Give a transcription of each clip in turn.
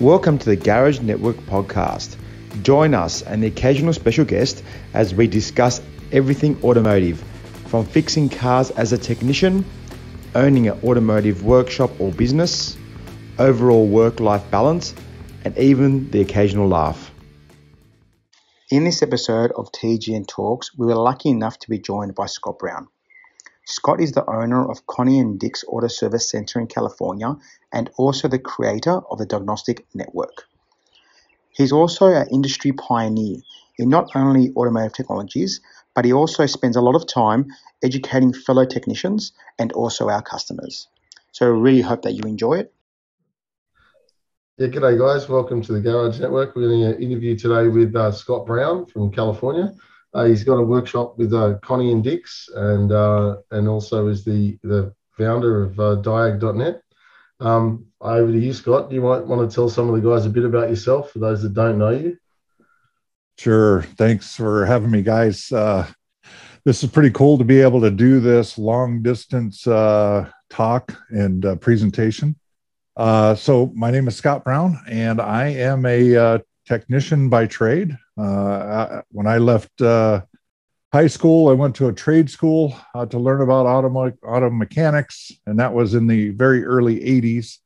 Welcome to the Garage Network podcast. Join us and the occasional special guest as we discuss everything automotive, from fixing cars as a technician, owning an automotive workshop or business, overall work life balance, and even the occasional laugh. In this episode of TGN Talks, we were lucky enough to be joined by Scott Brown. Scott is the owner of Connie and Dick's Auto Service Center in California and also the creator of the Diagnostic Network. He's also an industry pioneer in not only automotive technologies, but he also spends a lot of time educating fellow technicians and also our customers. So, I really hope that you enjoy it. Yeah, g'day guys. Welcome to the Garage Network. We're going to interview today with uh, Scott Brown from California. Uh, he's got a workshop with uh, Connie and Dick's, and uh, and also is the the founder of uh, Diag.net. Um, over to you, Scott. You might want to tell some of the guys a bit about yourself for those that don't know you. Sure. Thanks for having me, guys. Uh, this is pretty cool to be able to do this long distance uh, talk and uh, presentation. So, my name is Scott Brown, and I am a technician by trade. Uh, when I left uh, high school, I went to a trade school uh, to learn about auto, auto mechanics, and that was in the very early 80s.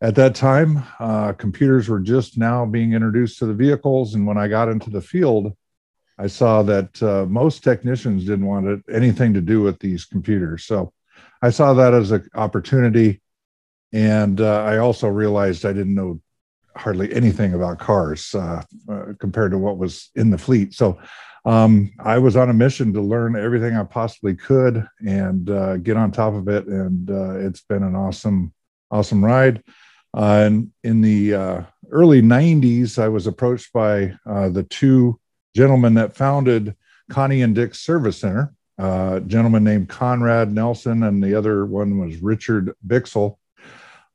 At that time, uh, computers were just now being introduced to the vehicles. And when I got into the field, I saw that uh, most technicians didn't want anything to do with these computers. So I saw that as an opportunity. And uh, I also realized I didn't know hardly anything about cars uh, uh, compared to what was in the fleet. So um, I was on a mission to learn everything I possibly could and uh, get on top of it. And uh, it's been an awesome, awesome ride. Uh, and in the uh, early 90s, I was approached by the two gentlemen that founded Connie and Dick's Service Center. a gentleman named Conrad Nelson, and the other one was Richard Bixel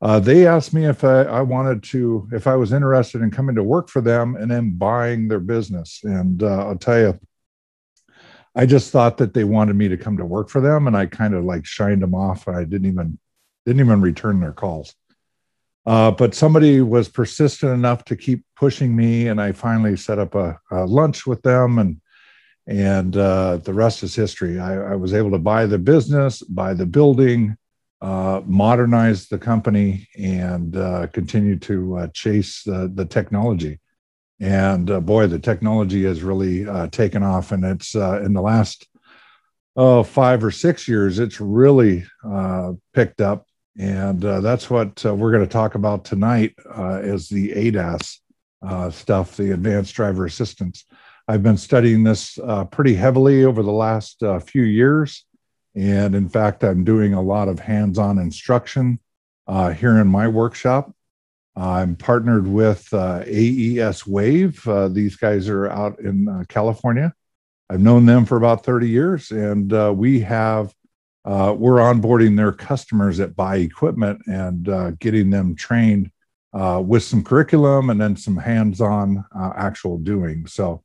uh, they asked me if I, I, wanted to, if I was interested in coming to work for them and then buying their business. And uh, I'll tell you, I just thought that they wanted me to come to work for them, and I kind of like shined them off. And I didn't even didn't even return their calls. Uh, but somebody was persistent enough to keep pushing me, and I finally set up a, a lunch with them, and and uh, the rest is history. I, I was able to buy the business, buy the building, uh, modernize the company and uh, continue to uh, chase the, the technology. And uh, boy, the technology has really uh, taken off, and it's in the last oh five or six years, it's really picked up. And that's what we're going to talk about tonight is the ADAS stuff, the advanced driver assistance. I've been studying this pretty heavily over the last few years and in fact, I'm doing a lot of hands on instruction uh, here in my workshop. I'm partnered with uh, AES Wave. Uh, these guys are out in uh, California. I've known them for about 30 years, and uh, we have uh, we're onboarding their customers that buy equipment and getting them trained with some curriculum and then some hands-on actual doing. So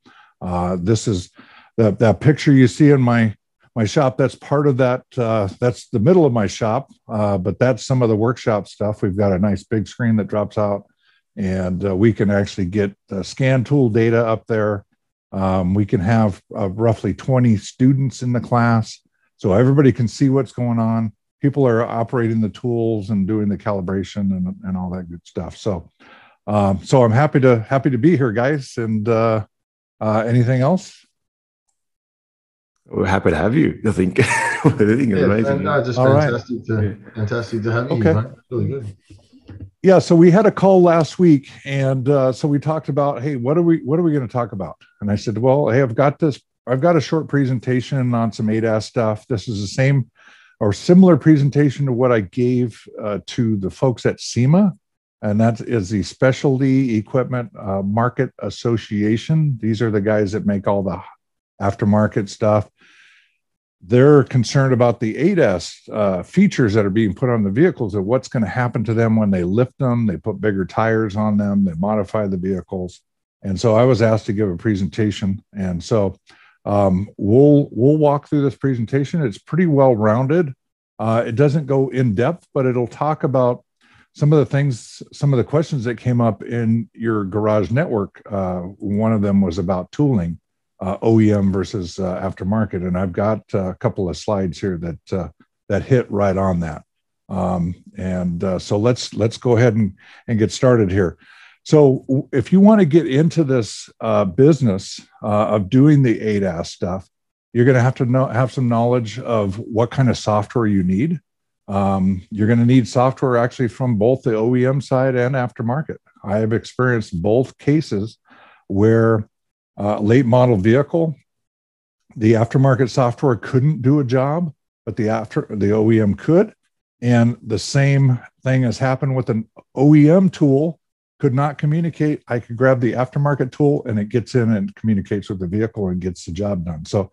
this is the that picture you see in my my shop that's part of that uh, that's the middle of my shop uh, but that's some of the workshop stuff. We've got a nice big screen that drops out and uh, we can actually get scan tool data up there. Um, we can have uh, roughly 20 students in the class so everybody can see what's going on. People are operating the tools and doing the calibration and, and all that good stuff. So um, so i'm happy to happy to be here guys and uh, uh, anything else we're happy to have you. I think I think it's yeah, amazing. No, just All fantastic right. to yeah. fantastic to have you. Okay. Mate. Really good. Yeah, so we had a call last week, and uh, so we talked about, hey, what are we what are we going to talk about? And I said, well, hey, I've got this. I've got a short presentation on some ADAS stuff. This is the same or similar presentation to what I gave uh, to the folks at SEMA, and that is the Specialty Equipment uh, Market Association. These are the guys that make all the aftermarket stuff they're concerned about the ADAS uh, features that are being put on the vehicles and what's going to happen to them when they lift them, they put bigger tires on them, they modify the vehicles. And so I was asked to give a presentation. And so um, we'll we'll walk through this presentation. It's pretty well rounded. Uh, it doesn't go in depth, but it'll talk about some of the things, some of the questions that came up in your garage network. Uh, one of them was about tooling, uh, OEM versus uh, aftermarket, and I've got a couple of slides here that uh, that hit right on that. Um, and uh, so let's let's go ahead and and get started here. So if you want to get into this uh, business of doing the ADAS stuff, you're going to have to know have some knowledge of what kind of software you need um, you're going to need software actually from both the OEM side and aftermarket. I have experienced both cases where uh, late model vehicle, the aftermarket software couldn't do a job, but the after the OEM could. And the same thing has happened with an OEM tool could not communicate. I could grab the aftermarket tool and it gets in and communicates with the vehicle and gets the job done. So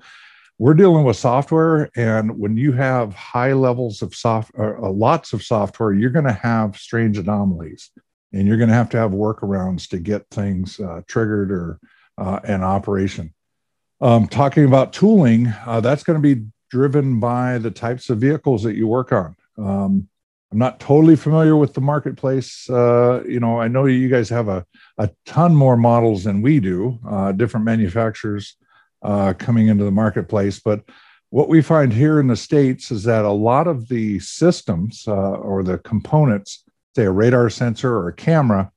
we're dealing with software and when you have high levels of soft or uh, lots of software you're going to have strange anomalies and you're going to have to have workarounds to get things uh, triggered or uh, an operation um, talking about tooling uh, that's going to be driven by the types of vehicles that you work on um, i'm not totally familiar with the marketplace uh, you know i know you guys have a, a ton more models than we do uh, different manufacturers uh, coming into the marketplace. But what we find here in the States is that a lot of the systems uh, or the components, say a radar sensor or a camera,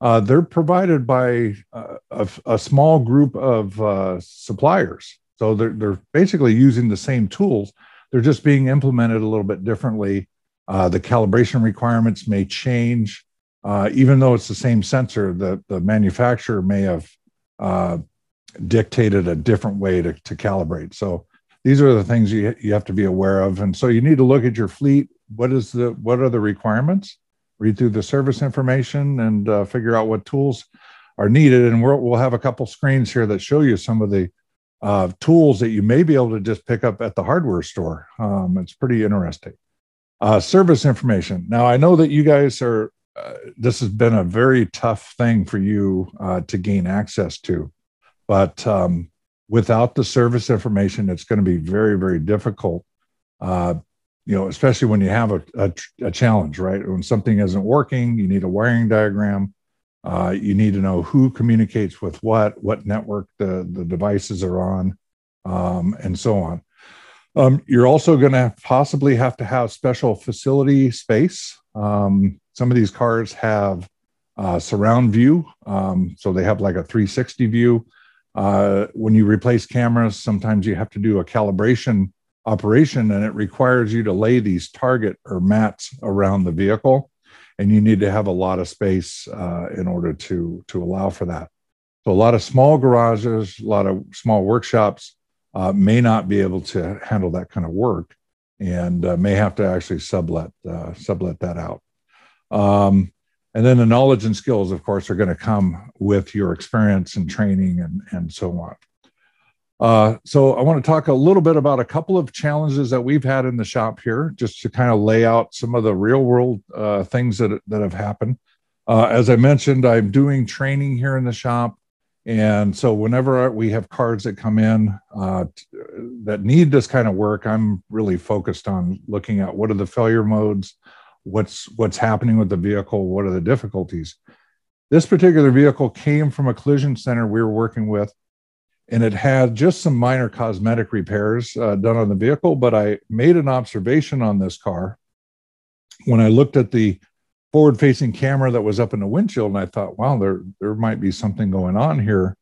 uh, they're provided by uh, a, a, small group of uh, suppliers. So they're, they're basically using the same tools. They're just being implemented a little bit differently. Uh, the calibration requirements may change. even though it's the same sensor, the, the manufacturer may have dictated a different way to, to calibrate. So these are the things you, you have to be aware of. And so you need to look at your fleet. What is the what are the requirements? Read through the service information and uh, figure out what tools are needed. And we will have a couple screens here that show you some of the uh, tools that you may be able to just pick up at the hardware store. Um, it's pretty interesting. Uh, service information. Now I know that you guys are. Uh, this has been a very tough thing for you uh, to gain access to. But um, without the service information, it's going to be very, very difficult. You know, especially when you have a, a, a, challenge, right? When something isn't working, you need a wiring diagram. Uh, you need to know who communicates with what, what network the, the devices are on, um, and so on. Um, you're also going to possibly have to have special facility space. Um, some of these cars have uh, surround view, um, so they have like a 360 view. Uh, when you replace cameras, sometimes you have to do a calibration operation and it requires you to lay these target or mats around the vehicle. And you need to have a lot of space uh, in order to, to allow for that. So, a lot of small garages, a lot of small workshops uh, may not be able to handle that kind of work and uh, may have to actually sublet, uh, sublet that out. Um, and then the knowledge and skills of course are going to come with your experience and training and, and so on uh, so i want to talk a little bit about a couple of challenges that we've had in the shop here just to kind of lay out some of the real world uh, things that, that have happened. Uh, as i mentioned i'm doing training here in the shop and so whenever we have cards that come in uh, that need this kind of work i'm really focused on looking at what are the failure modes what's what's happening with the vehicle what are the difficulties. This particular vehicle came from a collision center we were working with and it had just some minor cosmetic repairs uh, done on the vehicle but i made an observation on this car when i looked at the forward facing camera that was up in the windshield and i thought wow there there might be something going on here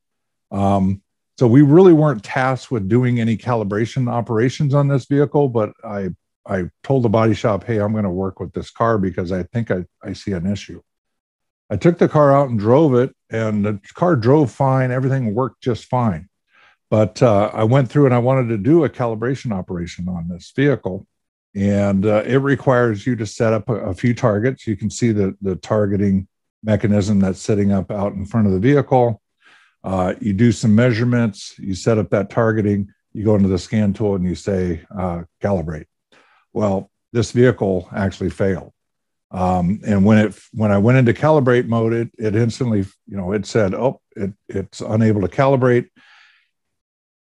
um, so we really weren't tasked with doing any calibration operations on this vehicle but i I told the body shop, hey, I'm going to work with this car because I think I, I see an issue. I took the car out and drove it, and the car drove fine. Everything worked just fine. But uh, I went through and I wanted to do a calibration operation on this vehicle. And uh, it requires you to set up a, a, few targets. You can see the, the targeting mechanism that's sitting up out in front of the vehicle. Uh, you do some measurements, you set up that targeting, you go into the scan tool and you say uh, calibrate. Well, this vehicle actually failed. Um, and when it when I went into calibrate mode, it it instantly, you know, it said, "Oh, it it's unable to calibrate."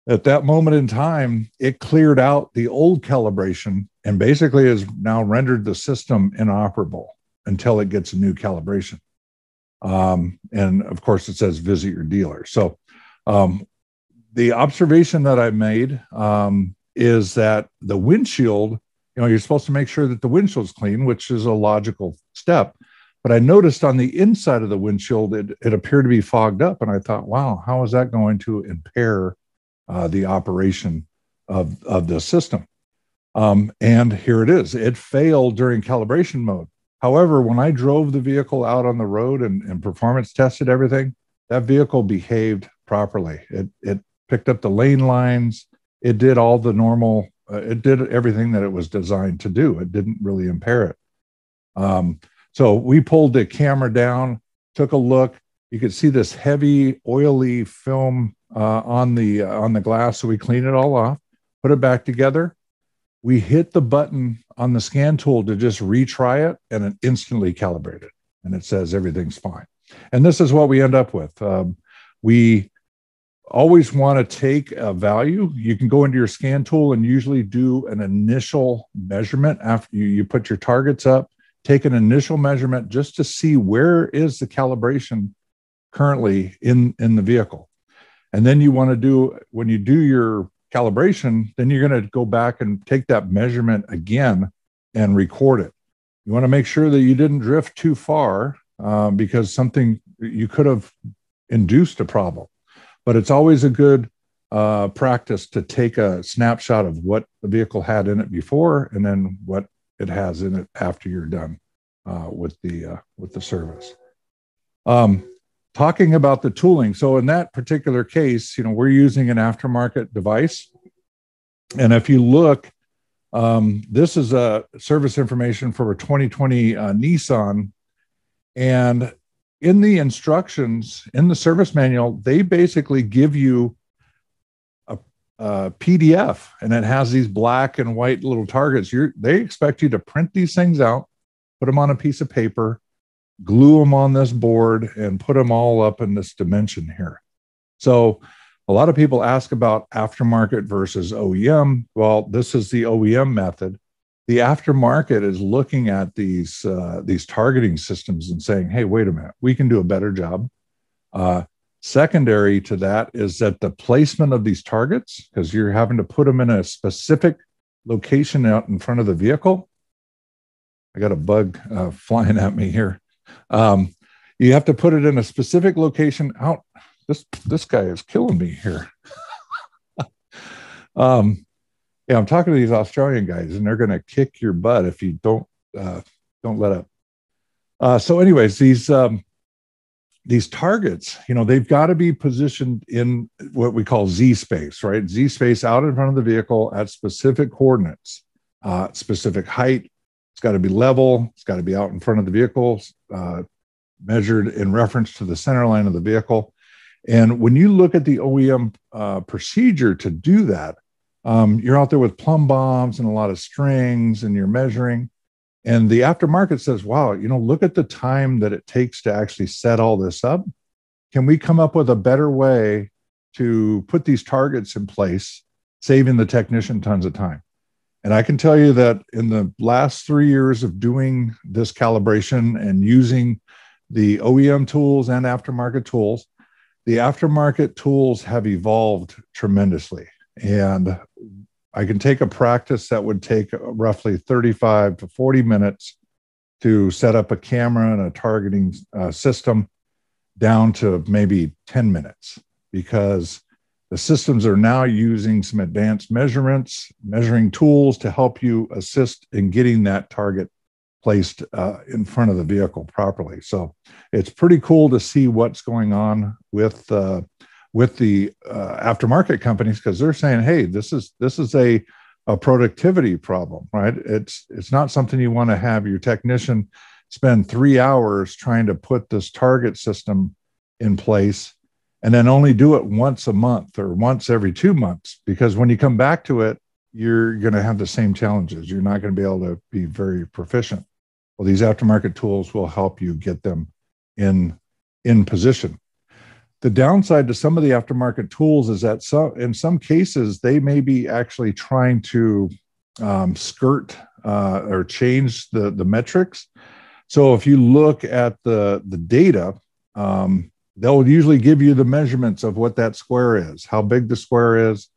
At that moment in time, it cleared out the old calibration and basically has now rendered the system inoperable. until it gets a new calibration. Um, and of course, it says visit your dealer. So um, the observation that I made um, is that the windshield, you know, you're supposed to make sure that the windshield's clean, which is a logical step. But I noticed on the inside of the windshield, it, it appeared to be fogged up. And I thought, wow, how is that going to impair uh, the operation of, of the system? Um, and here it is. It failed during calibration mode. However, when I drove the vehicle out on the road and, and performance tested everything, that vehicle behaved properly. It, it picked up the lane lines. It did all the normal, uh, it did everything that it was designed to do. It didn't really impair it. Um, so we pulled the camera down, took a look. You could see this heavy, oily film uh, on the uh, on the glass. So we clean it all off, put it back together. We hit the button on the scan tool to just retry it, and it instantly calibrated, and it says everything's fine. And this is what we end up with. Um, we always want to take a value. You can go into your scan tool and usually do an initial measurement after you, you put your targets up take an initial measurement just to see where is the calibration currently in in the vehicle and then you want to do when you do your calibration then you're going to go back and take that measurement again and record it you want to make sure that you didn't drift too far uh, because something you could have induced a problem but it's always a good uh, practice to take a snapshot of what the vehicle had in it before and then what it has in it after you're done uh, with the uh, with the service. Um, talking about the tooling, so in that particular case, you know, we're using an aftermarket device, and if you look, um, this is a service information for a 2020 uh, Nissan, and in the instructions in the service manual, they basically give you a PDF and it has these black and white little targets. You're, they expect you to print these things out, put them on a piece of paper, glue them on this board, and put them all up in this dimension here. So, a lot of people ask about aftermarket versus OEM. Well, this is the OEM method. The aftermarket is looking at these uh, these targeting systems and saying, "Hey, wait a minute, we can do a better job." Uh, Secondary to that is that the placement of these targets, because you're having to put them in a specific location out in front of the vehicle. I got a bug uh, flying at me here. Um, you have to put it in a specific location out. This this guy is killing me here. um, yeah, I'm talking to these Australian guys, and they're going to kick your butt if you don't uh, don't let up. Uh, so, anyways, these um, these targets, you know, they've got to be positioned in what we call Z space, right? Z space out in front of the vehicle at specific coordinates, uh, specific height. It's got to be level. It's got to be out in front of the vehicle, uh, measured in reference to the center line of the vehicle. And when you look at the OEM uh, procedure to do that, um, you're out there with plumb bobs and a lot of strings, and you're measuring. And the aftermarket says, wow, you know, look at the time that it takes to actually set all this up. Can we come up with a better way to put these targets in place, saving the technician tons of time? And I can tell you that in the last three years of doing this calibration and using the OEM tools and aftermarket tools, the aftermarket tools have evolved tremendously. And I can take a practice that would take roughly 35 to 40 minutes to set up a camera and a targeting uh, system down to maybe 10 minutes because the systems are now using some advanced measurements, measuring tools to help you assist in getting that target placed uh, in front of the vehicle properly. So it's pretty cool to see what's going on with uh, with the uh, aftermarket companies because they're saying, "Hey, this is this is a a productivity problem, right? It's it's not something you want to have your technician spend three hours trying to put this target system in place and then only do it once a month or once every two months because when you come back to it you're going to have the same challenges. You're not going to be able to be very proficient. Well these aftermarket tools will help you get them in in position. The downside to some of the aftermarket tools is that some, in some cases they may be actually trying to um, skirt uh, or change the, the metrics. So if you look at the the data, um, they'll usually give you the measurements of what that square is, how big the square is.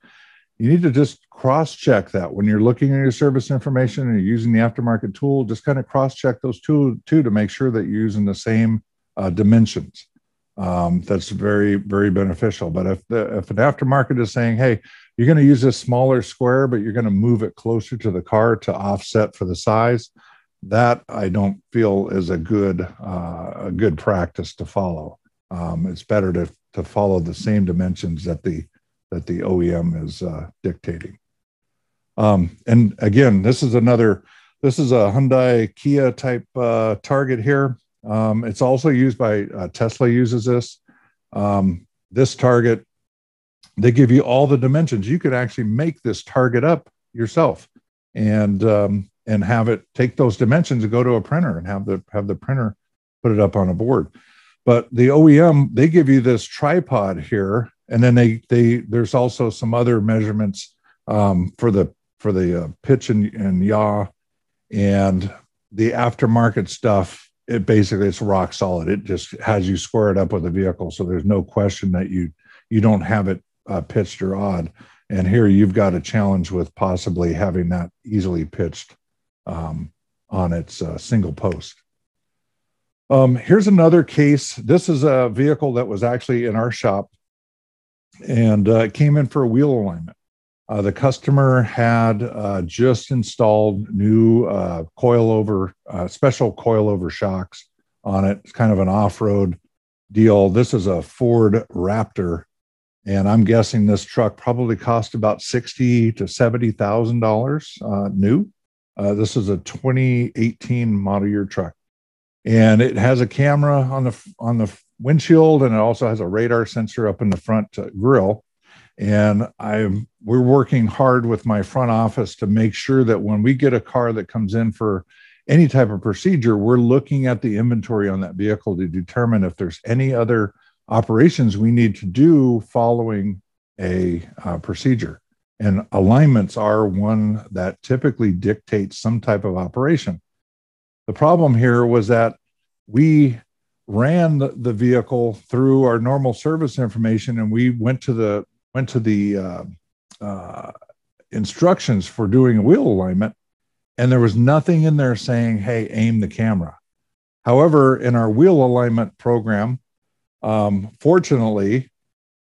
You need to just cross check that when you're looking at your service information and you're using the aftermarket tool. Just kind of cross check those two, two to make sure that you're using the same uh, dimensions. Um, that's very, very beneficial. But if the if an aftermarket is saying, "Hey, you're going to use a smaller square, but you're going to move it closer to the car to offset for the size," that I don't feel is a good uh, a good practice to follow. Um, it's better to to follow the same dimensions that the that the OEM is uh, dictating. Um, and again, this is another this is a Hyundai Kia type uh, target here. Um, it's also used by uh, Tesla uses this. Um, this target, they give you all the dimensions. You could actually make this target up yourself, and um, and have it take those dimensions and go to a printer and have the have the printer put it up on a board. But the OEM they give you this tripod here, and then they they there's also some other measurements um, for the for the uh, pitch and, and yaw and the aftermarket stuff. It basically it's rock solid. It just has you square it up with the vehicle, so there's no question that you you don't have it uh, pitched or yawed. And here you've got a challenge with possibly having that easily pitched um, on its uh, single post. Um, here's another case. This is a vehicle that was actually in our shop and uh, came in for a wheel alignment. Uh, the customer had uh, just installed new uh, coilover, uh, special coilover shocks on it. It's kind of an off road deal. This is a Ford Raptor and I'm guessing this truck probably cost about sixty to seventy thousand uh, dollars new. Uh, this is a 2018 model year truck, and it has a camera on the on the windshield, and it also has a radar sensor up in the front uh, grill. And I'm we're working hard with my front office to make sure that when we get a car that comes in for any type of procedure, we're looking at the inventory on that vehicle to determine if there's any other operations we need to do following a uh, procedure. And alignments are one that typically dictates some type of operation. The problem here was that we ran the, vehicle through our normal service information and we went to the went to the uh, uh, instructions for doing a wheel alignment and there was nothing in there saying hey aim the camera. However in our wheel alignment program um, fortunately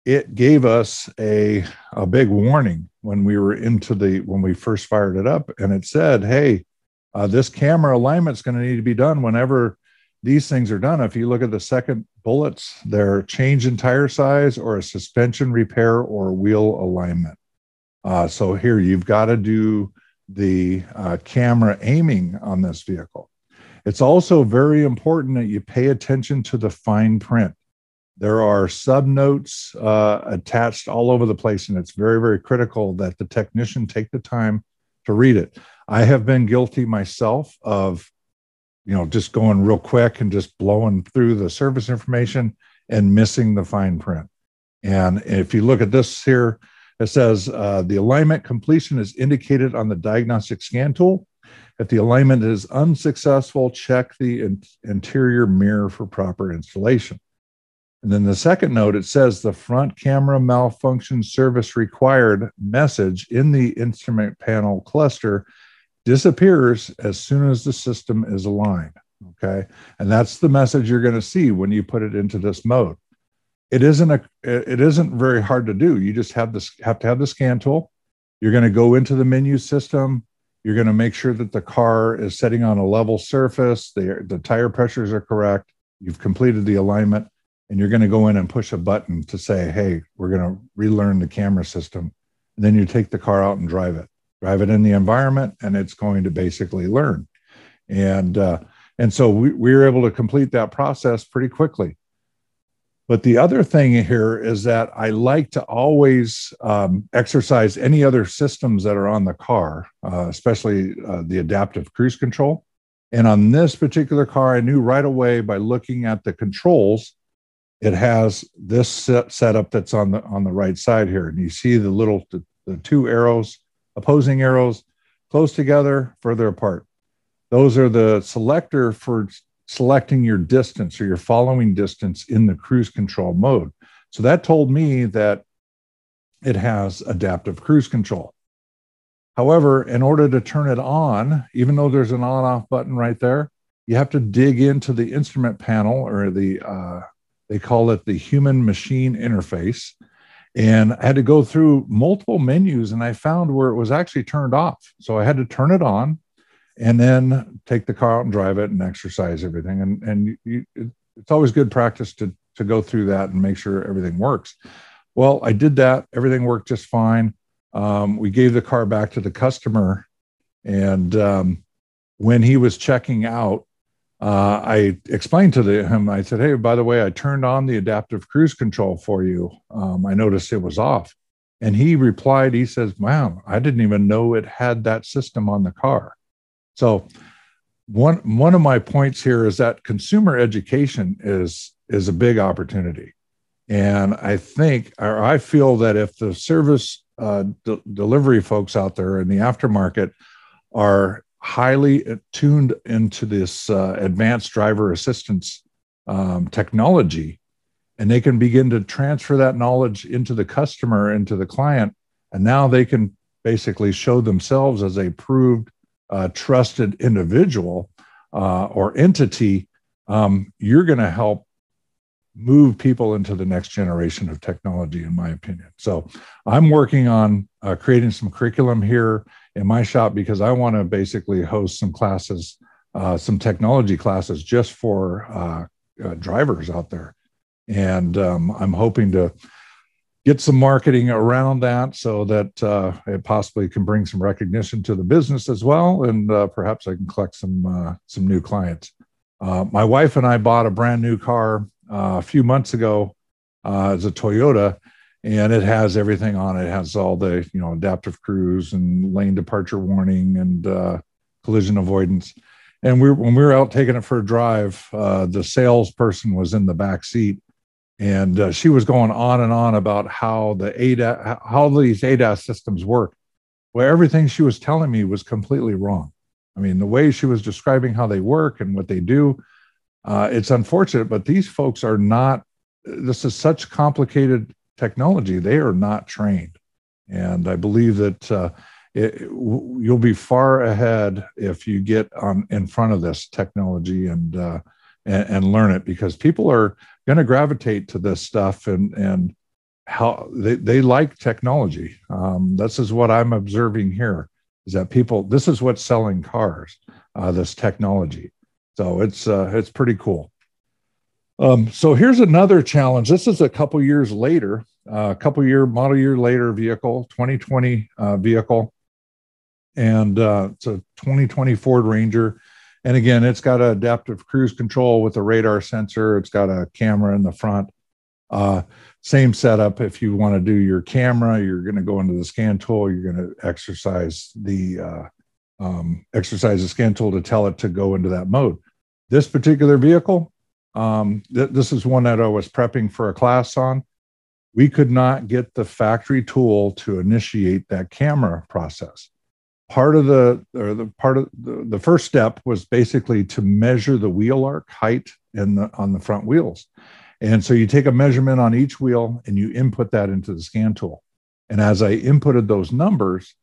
it gave us a, a big warning when we were into the when we first fired it up and it said hey uh, this camera alignment is going to need to be done whenever these things are done. If you look at the second bullets they're change in tire size or a suspension repair or wheel alignment. Uh, so here you've got to do the uh, camera aiming on this vehicle. It's also very important that you pay attention to the fine print. There are sub notes uh, attached all over the place, and it's very, very critical that the technician take the time to read it. I have been guilty myself of, you know, just going real quick and just blowing through the service information and missing the fine print. And if you look at this here, it says uh, the alignment completion is indicated on the diagnostic scan tool. If the alignment is unsuccessful, check the in- interior mirror for proper installation. And then the second note, it says the front camera malfunction service required message in the instrument panel cluster disappears as soon as the system is aligned. Okay. And that's the message you're going to see when you put it into this mode. It isn't a it isn't very hard to do. You just have this have to have the scan tool. You're going to go into the menu system. You're going to make sure that the car is setting on a level surface. The, the tire pressures are correct. You've completed the alignment and you're going to go in and push a button to say, hey, we're going to relearn the camera system. And then you take the car out and drive it, drive it in the environment, and it's going to basically learn. And uh, and so we, we were able to complete that process pretty quickly. But the other thing here is that I like to always um, exercise any other systems that are on the car, uh, especially uh, the adaptive cruise control. And on this particular car, I knew right away by looking at the controls it has this set, setup that's on the on the right side here and you see the little the, the two arrows opposing arrows close together further apart those are the selector for selecting your distance or your following distance in the cruise control mode. So that told me that it has adaptive cruise control. However, in order to turn it on, even though there's an on off button right there, you have to dig into the instrument panel or the, uh, they call it the human machine interface. And I had to go through multiple menus and I found where it was actually turned off. So I had to turn it on and then take the car out and drive it and exercise everything. And, and you, it's always good practice to, to go through that and make sure everything works. Well, I did that. Everything worked just fine. Um, we gave the car back to the customer. And um, when he was checking out, uh, I explained to the, him, I said, Hey, by the way, I turned on the adaptive cruise control for you. Um, I noticed it was off. And he replied, He says, Wow, I didn't even know it had that system on the car. So, one, one of my points here is that consumer education is, is a big opportunity. And I think, or I feel that if the service uh, de- delivery folks out there in the aftermarket are highly tuned into this uh, advanced driver assistance um, technology, and they can begin to transfer that knowledge into the customer, into the client, and now they can basically show themselves as a proved, uh, trusted individual uh, or entity. Um, you're going to help move people into the next generation of technology, in my opinion. So I'm working on uh, creating some curriculum here in my shop because I want to basically host some classes, uh, some technology classes just for uh, uh drivers out there. And um, I'm hoping to get some marketing around that so that uh, it possibly can bring some recognition to the business as well. And uh, perhaps I can collect some, some new clients. my wife and I bought a brand new car uh, a few months ago uh, as a Toyota, and it has everything on it. It has all the you know adaptive cruise and lane departure warning and uh, collision avoidance. And we when we were out taking it for a drive, uh, the salesperson was in the back seat, and uh, she was going on and on about how the ADA how these ADAS systems work. Well, everything she was telling me was completely wrong. I mean, the way she was describing how they work and what they do uh, it's unfortunate, but these folks are not. This is such complicated technology; they are not trained, and I believe that uh, it, you'll be far ahead if you get on in front of this technology and uh, and, and learn it because people are going to gravitate to this stuff and and how they, they like technology. Um, this is what I'm observing here is that people, this is what's selling cars, uh, this technology. So it's uh, it's pretty cool. Um, so here's another challenge. This is a couple years later, uh, a couple year model year later vehicle, 2020 uh, vehicle, and uh, it's a 2020 Ford Ranger. And again, it's got an adaptive cruise control with a radar sensor. It's got a camera in the front. Uh, same setup. If you want to do your camera, you're going to go into the scan tool. You're going to exercise the uh, um, exercise the scan tool to tell it to go into that mode. This particular vehicle, um, th- this is one that I was prepping for a class on. We could not get the factory tool to initiate that camera process. Part of the, or the part of the, the first step was basically to measure the wheel arc height in the, on the front wheels. And so you take a measurement on each wheel and you input that into the scan tool. And as I inputted those numbers,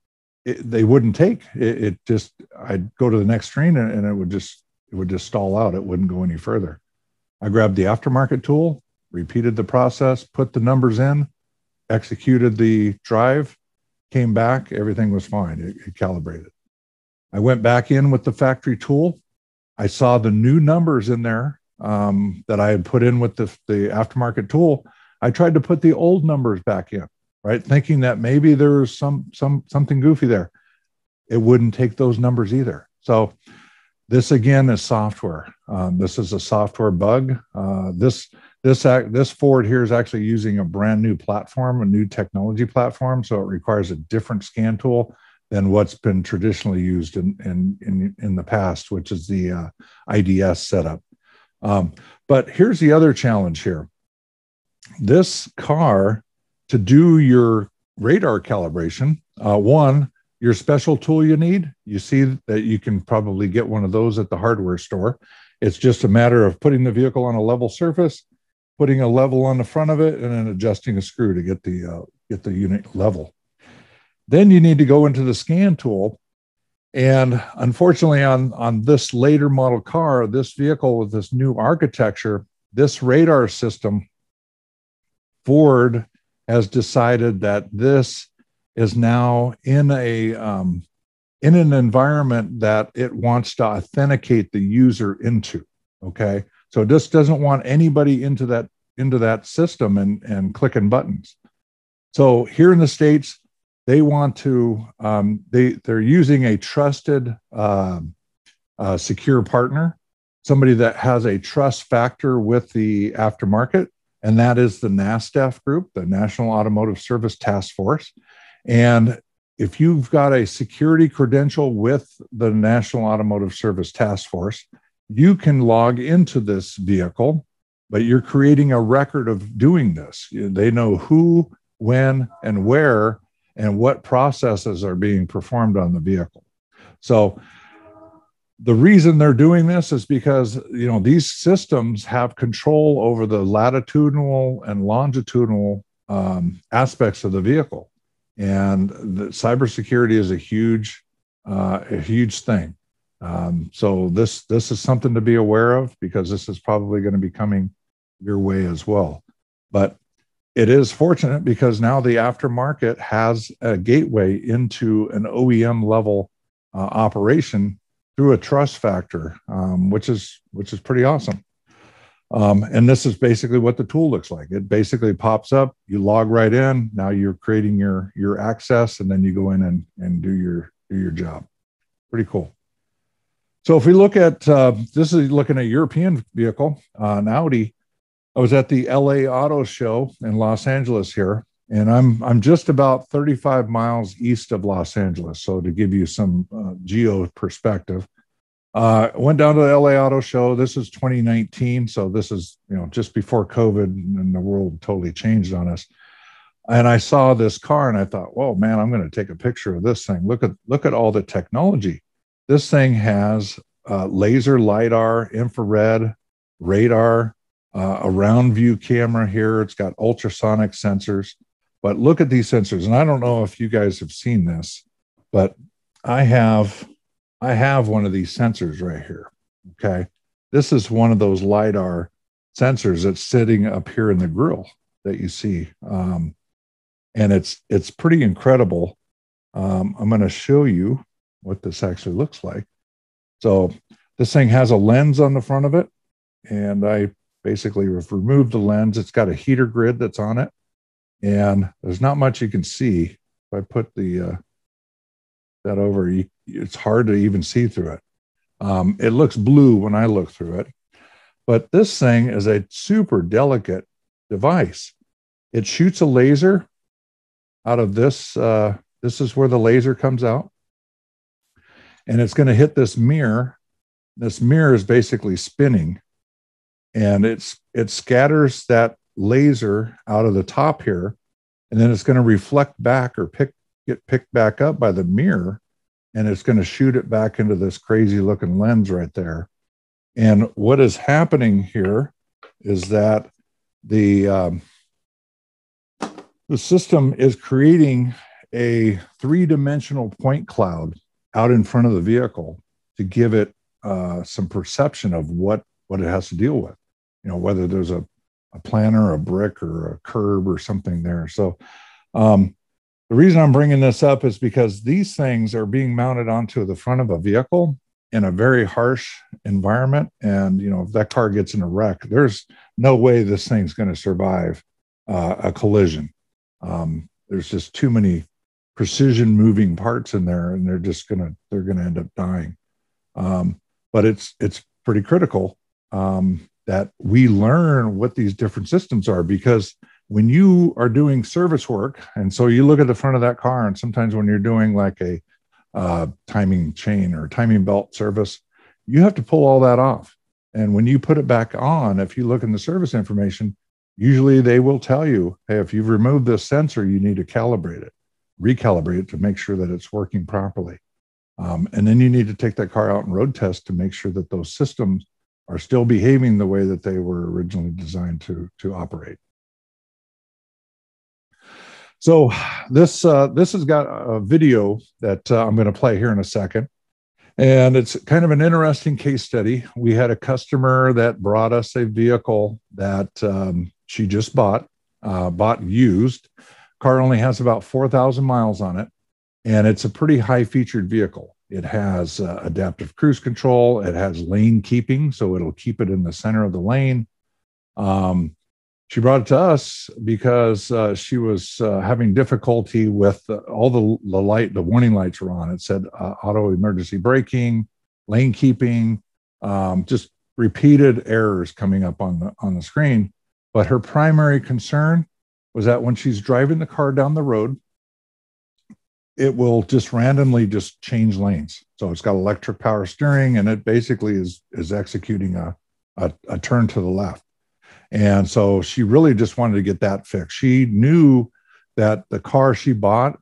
it, they wouldn't take it, it, Just I'd go to the next screen and, and it would just it would just stall out. It wouldn't go any further. I grabbed the aftermarket tool, repeated the process, put the numbers in, executed the drive, came back, everything was fine. It, it calibrated. I went back in with the factory tool. I saw the new numbers in there um, that I had put in with the, the aftermarket tool. I tried to put the old numbers back in, right? Thinking that maybe there was some some something goofy there. It wouldn't take those numbers either. So this again is software. Um, this is a software bug. Uh, this this this Ford here is actually using a brand new platform, a new technology platform, so it requires a different scan tool than what's been traditionally used in in in, in the past, which is the uh, IDS setup. Um, but here's the other challenge here. This car to do your radar calibration, uh, one, your special tool you need, you see that you can probably get one of those at the hardware store. It's just a matter of putting the vehicle on a level surface, putting a level on the front of it, and then adjusting a screw to get the uh, get the unit level. Then you need to go into the scan tool. And unfortunately, on, on this later model car, this vehicle with this new architecture, this radar system, Ford has decided that this is now in a um, in an environment that it wants to authenticate the user into. Okay, so just doesn't want anybody into that into that system and and clicking buttons. So here in the states, they want to um, they they're using a trusted uh, uh, secure partner, somebody that has a trust factor with the aftermarket, and that is the NASTF group, the National Automotive Service Task Force. And if you've got a security credential with the National Automotive Service Task Force, you can log into this vehicle, but you're creating a record of doing this. They know who, when, and where and what processes are being performed on the vehicle. So the reason they're doing this is because you know these systems have control over the latitudinal and longitudinal um, aspects of the vehicle, and the cybersecurity is a huge, uh, a huge thing. Um, so this this is something to be aware of because this is probably going to be coming your way as well. But it is fortunate because now the aftermarket has a gateway into an OEM level uh, operation through a trust factor, um, which is which is pretty awesome. Um, and this is basically what the tool looks like. It basically pops up, you log right in. Now you're creating your your access, and then you go in and and do your do your job. Pretty cool. So if we look at uh, this is looking at European vehicle, uh, an Audi I was at the LA Auto Show in Los Angeles here, and I'm I'm just about 35 miles east of Los Angeles. So to give you some uh, geo perspective, uh, went down to the LA Auto Show. This is 2019, so this is you know just before COVID and the world totally changed on us. And I saw this car, and I thought, "Whoa, man! I'm going to take a picture of this thing. Look at look at all the technology. This thing has uh, laser lidar, infrared, radar, uh, a round view camera here. It's got ultrasonic sensors. But look at these sensors. And I don't know if you guys have seen this, but I have I have one of these sensors right here. Okay. This is one of those LiDAR sensors that's sitting up here in the grill that you see. Um, and it's it's pretty incredible. Um, I'm going to show you what this actually looks like. So this thing has a lens on the front of it, and I basically we've removed the lens. It's got a heater grid that's on it, and there's not much you can see. If I put the uh, that over, you, it's hard to even see through it. Um, it looks blue when I look through it, but this thing is a super delicate device. It shoots a laser out of this. Uh, this is where the laser comes out, and it's going to hit this mirror. This mirror is basically spinning and it's it scatters that laser out of the top here and then it's going to reflect back or pick get picked back up by the mirror and it's going to shoot it back into this crazy looking lens right there. And what is happening here is that the um, the system is creating a three-dimensional point cloud out in front of the vehicle to give it uh, some perception of what what it has to deal with. You know whether there's a, a planter a brick or a curb or something there. So um, the reason i'm bringing this up is because these things are being mounted onto the front of a vehicle in a very harsh environment. And you know if that car gets in a wreck there's no way this thing's going to survive uh, a collision. Um, there's just too many precision moving parts in there and they're just gonna they're gonna end up dying. Um, but it's it's pretty critical um, that we learn what these different systems are because when you are doing service work and so you look at the front of that car and sometimes when you're doing like a uh, timing chain or timing belt service you have to pull all that off and when you put it back on if you look in the service information usually they will tell you hey if you've removed this sensor you need to calibrate it recalibrate it to make sure that it's working properly um, and then you need to take that car out and road test to make sure that those systems are still behaving the way that they were originally designed to, to operate. So this uh, this has got a video that uh, I'm going to play here in a second, and it's kind of an interesting case study. We had a customer that brought us a vehicle that um, she just bought, uh, bought used. Car only has about four thousand miles on it, and it's a pretty high featured vehicle. It has uh, adaptive cruise control. It has lane keeping, so it'll keep it in the center of the lane. Um, she brought it to us because uh, she was uh, having difficulty with all the, the light, the warning lights were on. It said uh, auto emergency braking, lane keeping, um, just repeated errors coming up on the on the screen. But her primary concern was that when she's driving the car down the road, it will just randomly just change lanes. So it's got electric power steering, and it basically is is executing a, a, a turn to the left. And so she really just wanted to get that fixed. She knew that the car she bought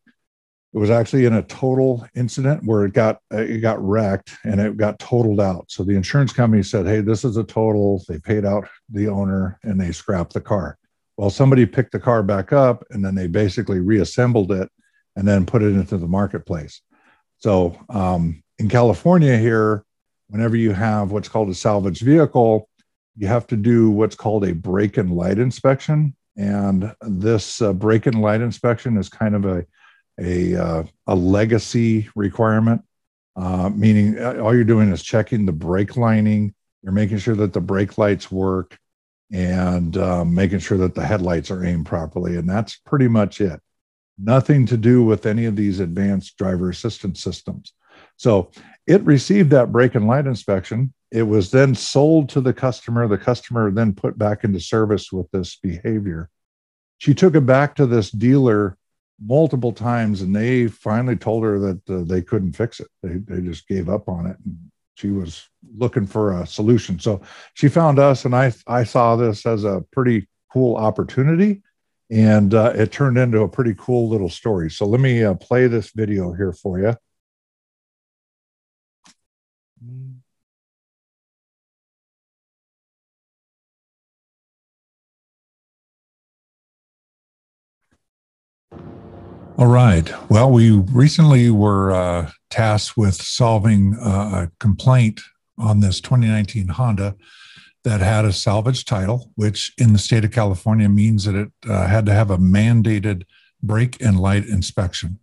it was actually in a total incident where it got it got wrecked and it got totaled out. So the insurance company said, "Hey, this is a total." They paid out the owner and they scrapped the car. Well, somebody picked the car back up and then they basically reassembled it and then put it into the marketplace. So um, in California here, whenever you have what's called a salvage vehicle, you have to do what's called a brake and light inspection. And this uh, brake and light inspection is kind of a a, uh, a legacy requirement, uh, meaning uh, all you're doing is checking the brake lining. You're making sure that the brake lights work and um, making sure that the headlights are aimed properly. And that's pretty much it. Nothing to do with any of these advanced driver assistance systems. So it received that brake and light inspection it was then sold to the customer. The customer then put back into service with this behavior. She took it back to this dealer multiple times, and they finally told her that uh, they couldn't fix it. They, they just gave up on it. And she was looking for a solution. So she found us, and I, I saw this as a pretty cool opportunity. And uh, it turned into a pretty cool little story. So let me uh, play this video here for you. All right. Well, we recently were uh, tasked with solving uh, a complaint on this 2019 Honda that had a salvage title, which in the state of California means that it uh, had to have a mandated brake and light inspection.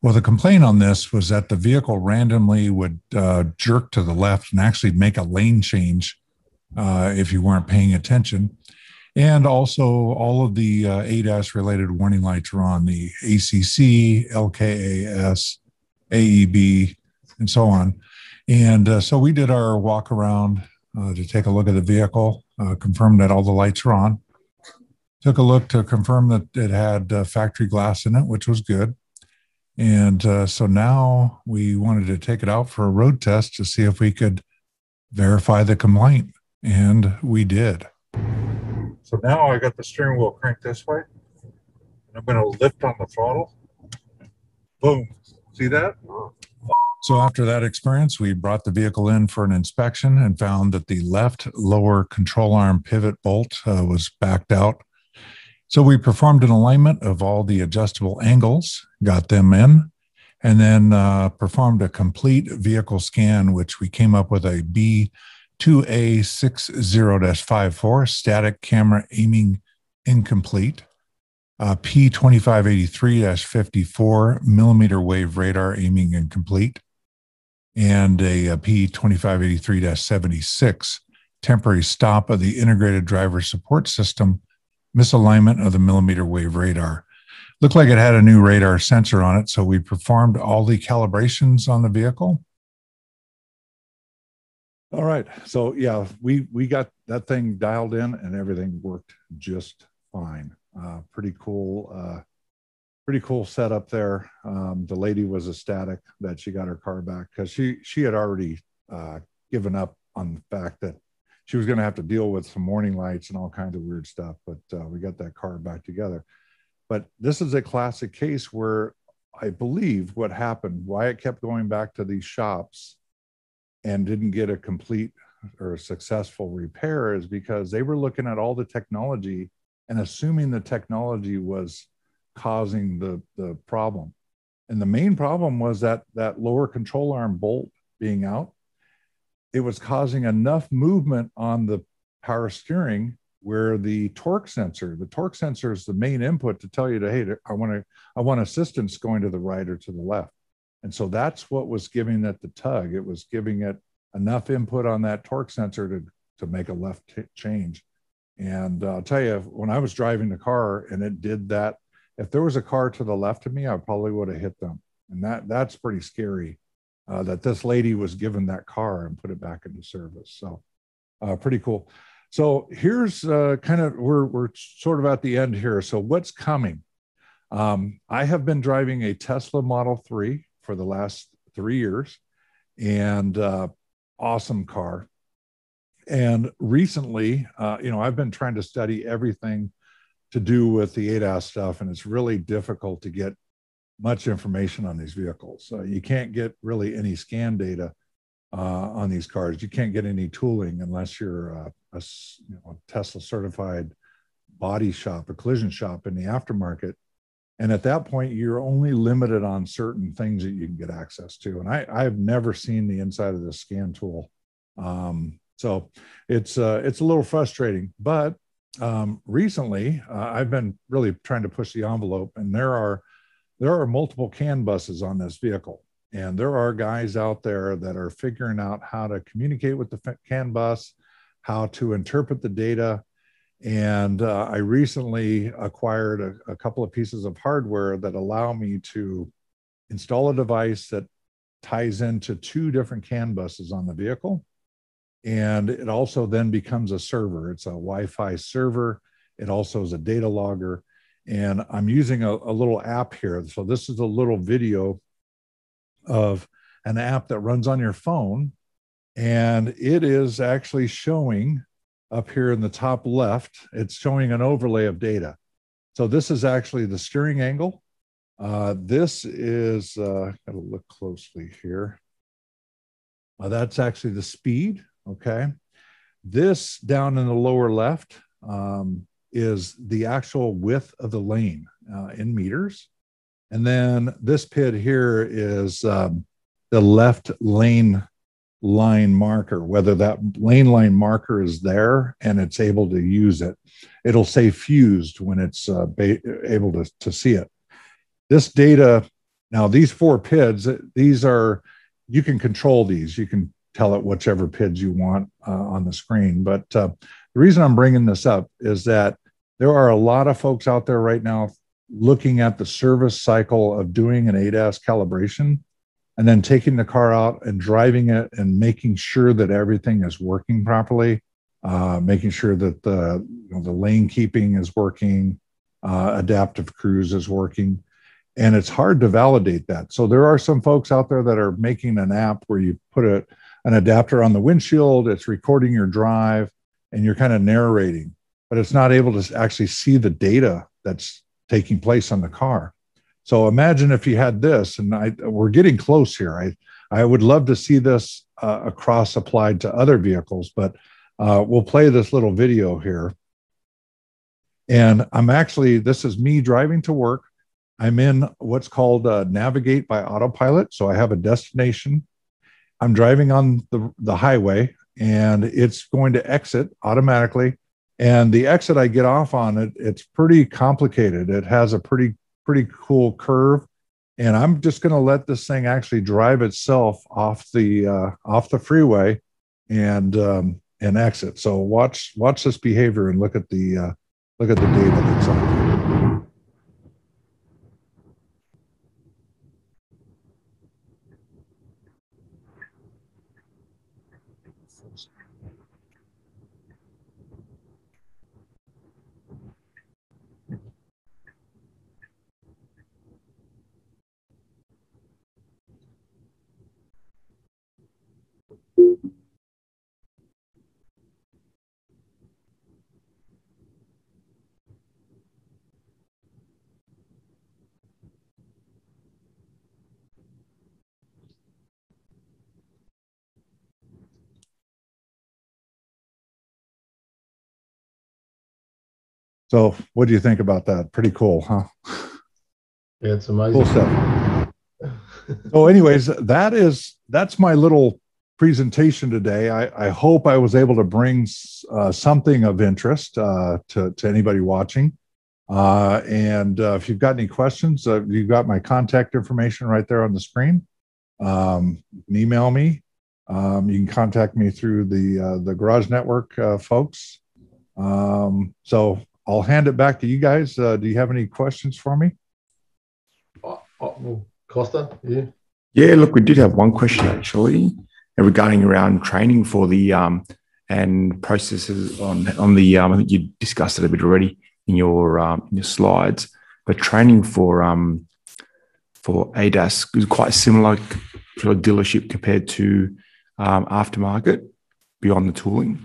Well, the complaint on this was that the vehicle randomly would uh, jerk to the left and actually make a lane change uh, if you weren't paying attention. And also, all of the uh, ADAS related warning lights are on the ACC, LKAS, AEB, and so on. And uh, so we did our walk around uh, to take a look at the vehicle, uh, confirm that all the lights are on. Took a look to confirm that it had uh, factory glass in it, which was good. And uh, so now we wanted to take it out for a road test to see if we could verify the complaint. And we did. So now I got the steering wheel cranked this way. And I'm going to lift on the throttle. Boom. See that? So after that experience, we brought the vehicle in for an inspection and found that the left lower control arm pivot bolt uh, was backed out. So we performed an alignment of all the adjustable angles, got them in, and then uh, performed a complete vehicle scan, which we came up with a B 2A60-54, static camera aiming incomplete. Uh, P2583-54, millimeter wave radar aiming incomplete. And a, a P2583-76, temporary stop of the integrated driver support system, misalignment of the millimeter wave radar. Looked like it had a new radar sensor on it, so we performed all the calibrations on the vehicle all right. So yeah, we we got that thing dialed in and everything worked just fine. Uh, pretty cool. Uh, pretty cool setup there. Um, the lady was ecstatic that she got her car back because she she had already uh, given up on the fact that she was going to have to deal with some morning lights and all kinds of weird stuff. But uh, we got that car back together. But this is a classic case where I believe what happened, why it kept going back to these shops and didn't get a complete or successful repair is because they were looking at all the technology and assuming the technology was causing the, the problem. And the main problem was that that lower control arm bolt being out, it was causing enough movement on the power steering where the torque sensor, the torque sensor is the main input to tell you to, hey, I want to, I want assistance going to the right or to the left. And so that's what was giving it the tug. It was giving it enough input on that torque sensor to, to make a left t- change. And uh, I'll tell you, when I was driving the car and it did that, if there was a car to the left of me, I probably would have hit them. And that that's pretty scary uh, that this lady was given that car and put it back into service. So uh, pretty cool. So here's uh, kind of we're we're sort of at the end here. So what's coming? Um, I have been driving a Tesla Model 3 for the last three years, and uh, awesome car. And recently, uh, you know, I've been trying to study everything to do with the ADAS stuff, and it's really difficult to get much information on these vehicles. So you can't get really any scan data uh, on these cars. You can't get any tooling unless you're uh, a you know, Tesla certified body shop, a collision shop in the aftermarket. And at that point, you're only limited on certain things that you can get access to. And I, I've never seen the inside of the scan tool. Um, so it's uh, it's a little frustrating. But um, recently, uh, I've been really trying to push the envelope, and there are there are multiple CAN buses on this vehicle. And there are guys out there that are figuring out how to communicate with the CAN bus, how to interpret the data. And uh, I recently acquired a, a couple of pieces of hardware that allow me to install a device that ties into two different CAN buses on the vehicle. And it also then becomes a server. It's a Wi Fi server. It also is a data logger. And I'm using a, a little app here. So this is a little video of an app that runs on your phone. And it is actually showing up here in the top left, it's showing an overlay of data. So this is actually the steering angle. Uh, this is, uh, gotta look closely here. Uh, that's actually the speed, okay? This down in the lower left um, is the actual width of the lane uh, in meters. And then this pit here is um, the left lane line marker, whether that lane line marker is there and it's able to use it. It'll say fused when it's uh, ba- able to, to see it. This data, now these four PIDs, these are, you can control these. You can tell it whichever PIDs you want uh, on the screen. But uh, the reason I'm bringing this up is that there are a lot of folks out there right now looking at the service cycle of doing an ADAS calibration and then taking the car out and driving it and making sure that everything is working properly, uh, making sure that the, you know, the lane keeping is working, uh, adaptive cruise is working. And it's hard to validate that. So there are some folks out there that are making an app where you put a, an adapter on the windshield, it's recording your drive, and you're kind of narrating, but it's not able to actually see the data that's taking place on the car. So imagine if you had this, and I, we're getting close here. I, I would love to see this uh, across applied to other vehicles, but uh, we'll play this little video here. And I'm actually, this is me driving to work. I'm in what's called uh, Navigate by Autopilot. So I have a destination. I'm driving on the, the highway and it's going to exit automatically and the exit I get off on it, it's pretty complicated. It has a pretty pretty cool curve, and I'm just going to let this thing actually drive itself off the uh, off the freeway and um, and exit. So watch watch this behavior and look at the uh, look at the data that's on So, what do you think about that? Pretty cool, huh? Yeah, it's amazing. Cool stuff. so, anyways, that is that's my little presentation today. I, I hope I was able to bring uh, something of interest uh, to to anybody watching. Uh, and uh, if you've got any questions, uh, you've got my contact information right there on the screen. Um, email me. Um, you can contact me through the uh, the Garage Network uh, folks. Um, so I'll hand it back to you guys. Uh, do you have any questions for me? Costa, yeah. Yeah, look, we did have one question actually regarding around training for the um, and processes on on the um, I think you discussed it a bit already in your um, in your slides, but training for um, for ADAS is quite similar for a dealership compared to um, aftermarket beyond the tooling.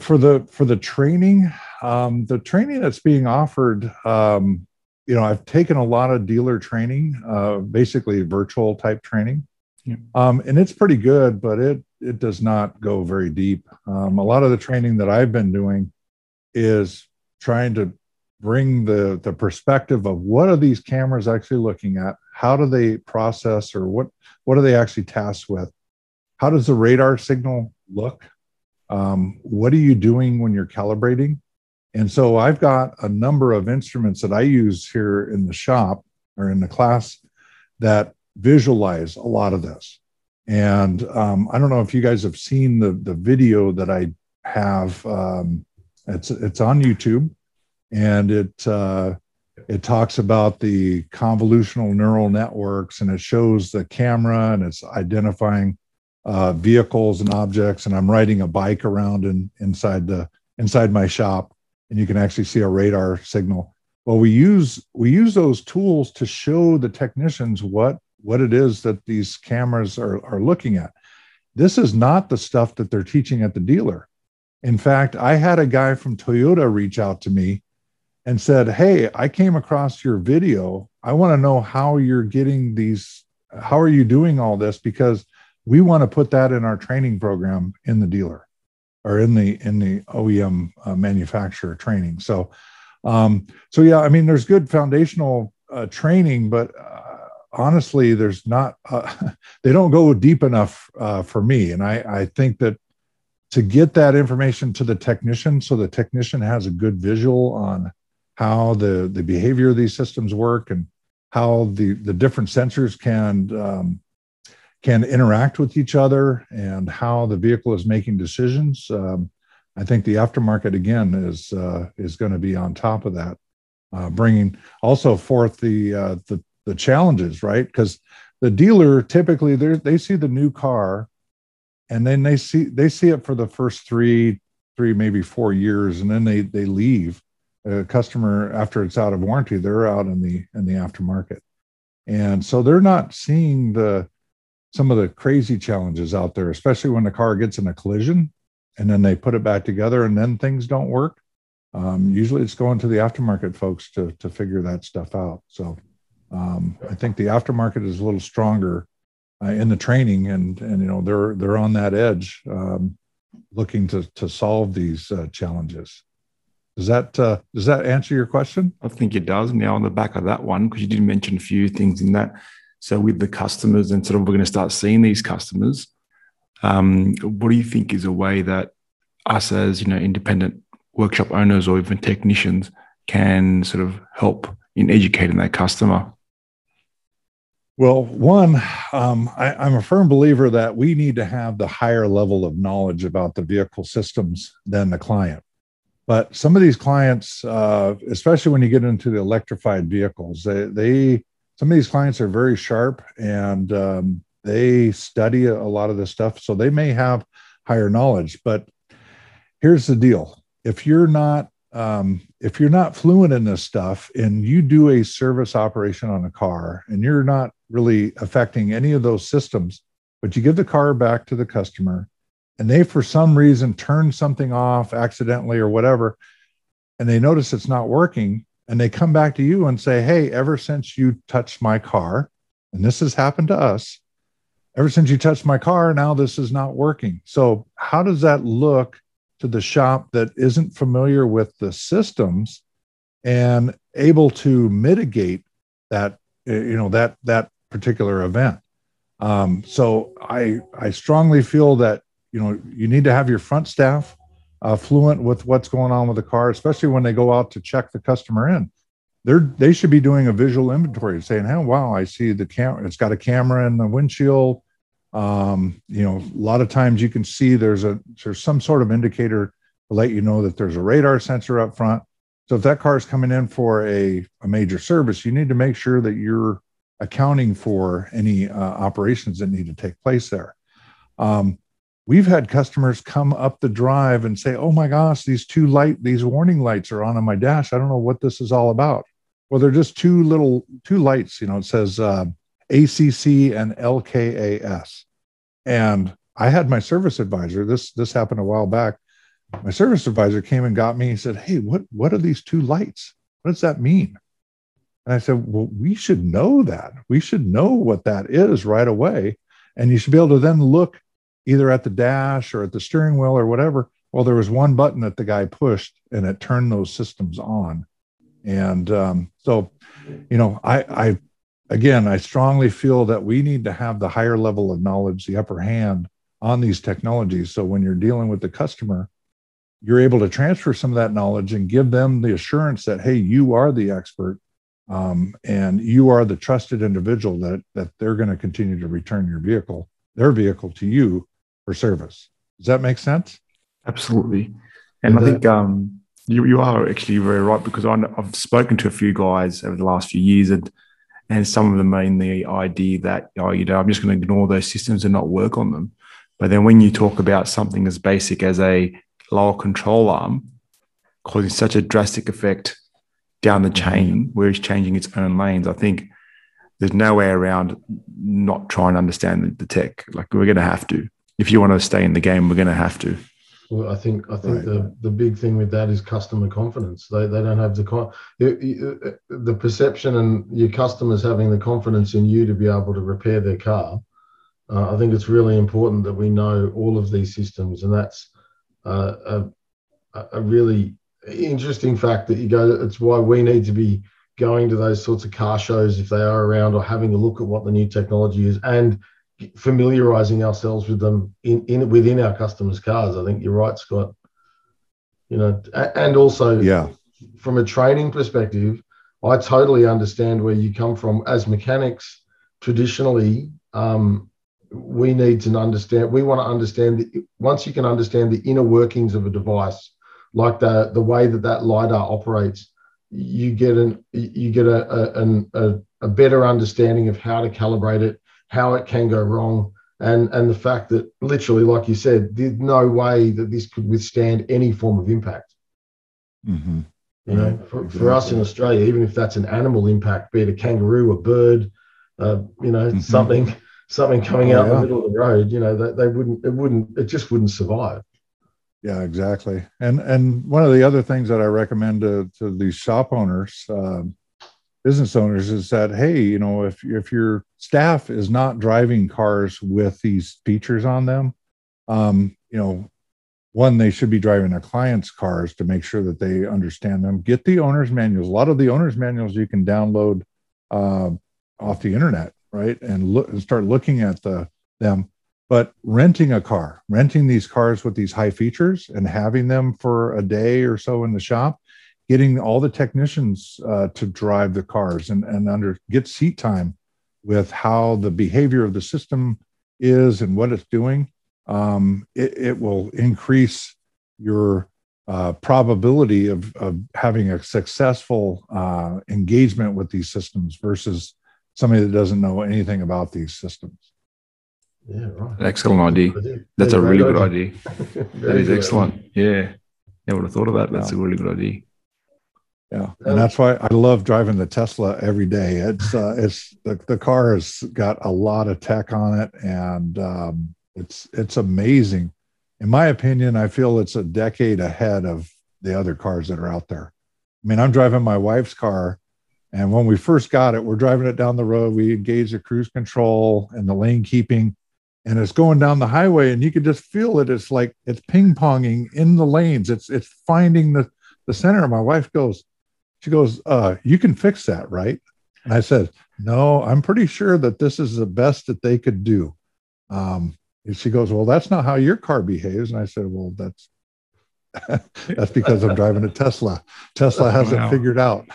For the for the training, um, the training that's being offered, um, you know, I've taken a lot of dealer training, uh, basically virtual type training, yeah. um, and it's pretty good, but it it does not go very deep. Um, a lot of the training that I've been doing is trying to bring the the perspective of what are these cameras actually looking at how do they process or what what are they actually tasked with how does the radar signal look um, what are you doing when you're calibrating? And so i've got a number of instruments that i use here in the shop or in the class that visualize a lot of this. And um, i don't know if you guys have seen the the video that i have um, it's it's on YouTube, and it uh, it talks about the convolutional neural networks, and it shows the camera, and it's identifying uh, vehicles and objects. And I'm riding a bike around in, inside the inside my shop, and you can actually see a radar signal. Well, we use we use those tools to show the technicians what what it is that these cameras are, are looking at. This is not the stuff that they're teaching at the dealer. In fact, I had a guy from Toyota reach out to me and said, Hey, I came across your video. I want to know how you're getting these, how are you doing all this? Because we want to put that in our training program in the dealer or in the in the OEM uh, manufacturer training. So, um, so yeah, I mean, there's good foundational uh, training, but uh, honestly, there's not. Uh, they don't go deep enough uh, for me, and I I think that to get that information to the technician so the technician has a good visual on how the, the behavior of these systems work and how the, the different sensors can um, can interact with each other and how the vehicle is making decisions. Um, I think the aftermarket again is uh, is going to be on top of that, uh, bringing also forth the uh, the the challenges, right? Because the dealer typically they they see the new car and then they see they see it for the first three three maybe four years and then they they leave a customer after it's out of warranty they're out in the in the aftermarket and so they're not seeing the some of the crazy challenges out there especially when the car gets in a collision and then they put it back together and then things don't work um, usually it's going to the aftermarket folks to to figure that stuff out so um, i think the aftermarket is a little stronger uh, in the training, and and you know they're they're on that edge, um, looking to to solve these uh, challenges. Does that uh, does that answer your question? I think it does. Now on the back of that one, because you did mention a few things in that. So with the customers, and sort of we're going to start seeing these customers. Um, what do you think is a way that us as you know independent workshop owners or even technicians can sort of help in educating that customer? Well, one, um, I, am a firm believer that we need to have the higher level of knowledge about the vehicle systems than the client. But some of these clients, uh, especially when you get into the electrified vehicles, they, they some of these clients are very sharp and um, they study a lot of this stuff, so they may have higher knowledge. But here's the deal: if you're not um, if you're not fluent in this stuff and you do a service operation on a car and you're not really affecting any of those systems, but you give the car back to the customer and they, for some reason, turn something off accidentally or whatever, and they notice it's not working, and they come back to you and say, Hey, ever since you touched my car, and this has happened to us, ever since you touched my car, now this is not working. So, how does that look to the shop that isn't familiar with the systems and able to mitigate that eh, you know that that particular event um, so i i strongly feel that you know you need to have your front staff uh, fluent with what's going on with the car especially when they go out to check the customer in. They're they should be doing a visual inventory saying hey wow i see the camera it's got a camera in the windshield. Um, you know a lot of times you can see there's a there's some sort of indicator to let you know that there's a radar sensor up front. So if that car is coming in for a, a major service, you need to make sure that you're accounting for any uh, operations that need to take place there. Um, we've had customers come up the drive and say, "Oh my gosh, these two light, these warning lights are on on my dash. I don't know what this is all about." Well, they're just two little two lights. You know, it says uh, ACC and LKAS, and I had my service advisor. This this happened a while back my service advisor came and got me. He said, Hey, what, what are these two lights? What does that mean? And I said, Well, we should know that. We should know what that is right away. And you should be able to then look either at the dash or at the steering wheel or whatever. Well, there was one button that the guy pushed and it turned those systems on. And um, so, you know, I, I, again, I strongly feel that we need to have the higher level of knowledge, the upper hand on these technologies. So when you're dealing with the customer, you're able to transfer some of that knowledge and give them the assurance that hey you are the expert um, and you are the trusted individual that that they're going to continue to return your vehicle their vehicle to you for service does that make sense absolutely and i think um, you, you are actually very right because i've spoken to a few guys over the last few years and and some of them are in the idea that oh you know i'm just going to ignore those systems and not work on them but then when you talk about something as basic as a lower control arm causing such a drastic effect down the chain where it's changing its own lanes. I think there's no way around not trying to understand the tech. Like we're going to have to. If you want to stay in the game, we're going to have to. Well, I think I think right. the, the big thing with that is customer confidence. They, they don't have the con- the perception and your customers having the confidence in you to be able to repair their car. Uh, I think it's really important that we know all of these systems, and that's uh, a, a really interesting fact that you go. It's why we need to be going to those sorts of car shows if they are around, or having a look at what the new technology is, and familiarizing ourselves with them in, in within our customers' cars. I think you're right, Scott. You know, and also yeah, from a training perspective, I totally understand where you come from. As mechanics, traditionally, um, we need to understand we want to understand that once you can understand the inner workings of a device like the the way that that lidar operates you get an you get a a, a, a better understanding of how to calibrate it how it can go wrong and and the fact that literally like you said there's no way that this could withstand any form of impact mm-hmm. you know for, for us in australia even if that's an animal impact be it a kangaroo a bird uh, you know mm-hmm. something something coming oh, out yeah. in the middle of the road, you know, they, they wouldn't, it wouldn't, it just wouldn't survive. Yeah, exactly. And and one of the other things that I recommend to, to these shop owners, uh, business owners, is that hey, you know, if if your staff is not driving cars with these features on them, um, you know, one they should be driving their clients' cars to make sure that they understand them. Get the owner's manuals. A lot of the owner's manuals you can download uh, off the internet right? And look and start looking at the them. But renting a car, renting these cars with these high features and having them for a day or so in the shop, getting all the technicians uh, to drive the cars and, and under get seat time with how the behavior of the system is and what it's doing, um, it, it, will increase your uh, probability of, of having a successful uh, engagement with these systems versus somebody that doesn't know anything about these systems. Yeah, right. Excellent idea. That's a really good idea. that is excellent. Yeah. Never would have thought of that. That's a really good idea. Yeah, and that's why I love driving the Tesla every day. It's uh, it's the, the car has got a lot of tech on it, and um, it's it's amazing. In my opinion, I feel it's a decade ahead of the other cars that are out there. I mean, I'm driving my wife's car, and when we first got it, we're driving it down the road. We engaged the cruise control and the lane keeping. and it's going down the highway and you can just feel it it's like it's ping-ponging in the lanes it's it's finding the the center my wife goes she goes uh you can fix that right and i said no i'm pretty sure that this is the best that they could do um and she goes well that's not how your car behaves and i said well that's that's because I'm driving a Tesla. Tesla hasn't wow. figured out.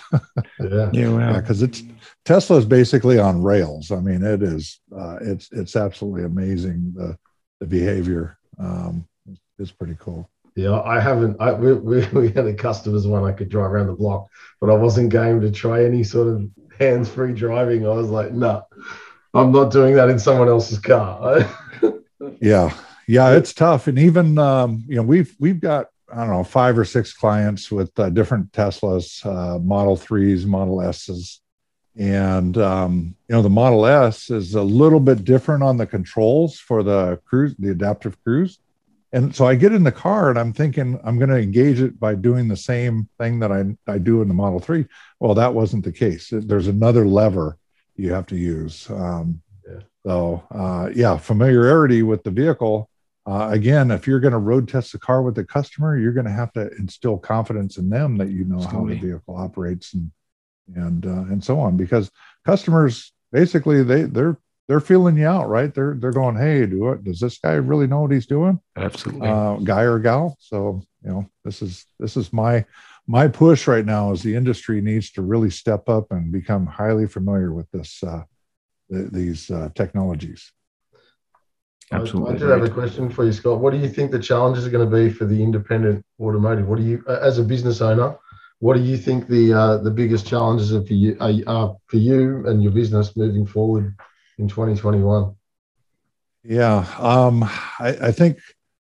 yeah, yeah, because yeah, it's Tesla is basically on rails. I mean, it is. Uh, it's it's absolutely amazing the the behavior. Um, it's pretty cool. Yeah, I haven't. I, we, we, had a customers one I could drive around the block, but I wasn't game to try any sort of hands free driving. I was like, no, nah, I'm not doing that in someone else's car. yeah, yeah, it's tough, and even um, you know we've we've got I don't know, five or six clients with uh, different Teslas, uh, Model 3s, Model S's. And, um, you know, the Model S is a little bit different on the controls for the cruise, the adaptive cruise. And so I get in the car and I'm thinking I'm going to engage it by doing the same thing that I, I do in the Model 3. Well, that wasn't the case. There's another lever you have to use. Um, yeah. So, uh, yeah, familiarity with the vehicle uh, again, if you're going to road test the car with the customer, you're going to have to instill confidence in them that you know how the vehicle operates and and uh, and so on. Because customers basically they they're they're feeling you out, right? They're they're going, hey, do it. Does this guy really know what he's doing? Absolutely, uh, guy or gal. So you know, this is this is my my push right now is the industry needs to really step up and become highly familiar with this uh, th- these uh, technologies. Absolutely. I, I do have a question for you, Scott. What do you think the challenges are going to be for the independent automotive? What do you, as a business owner, what do you think the uh, the biggest challenges are for you are for you and your business moving forward in 2021? Yeah, um, I, I, think.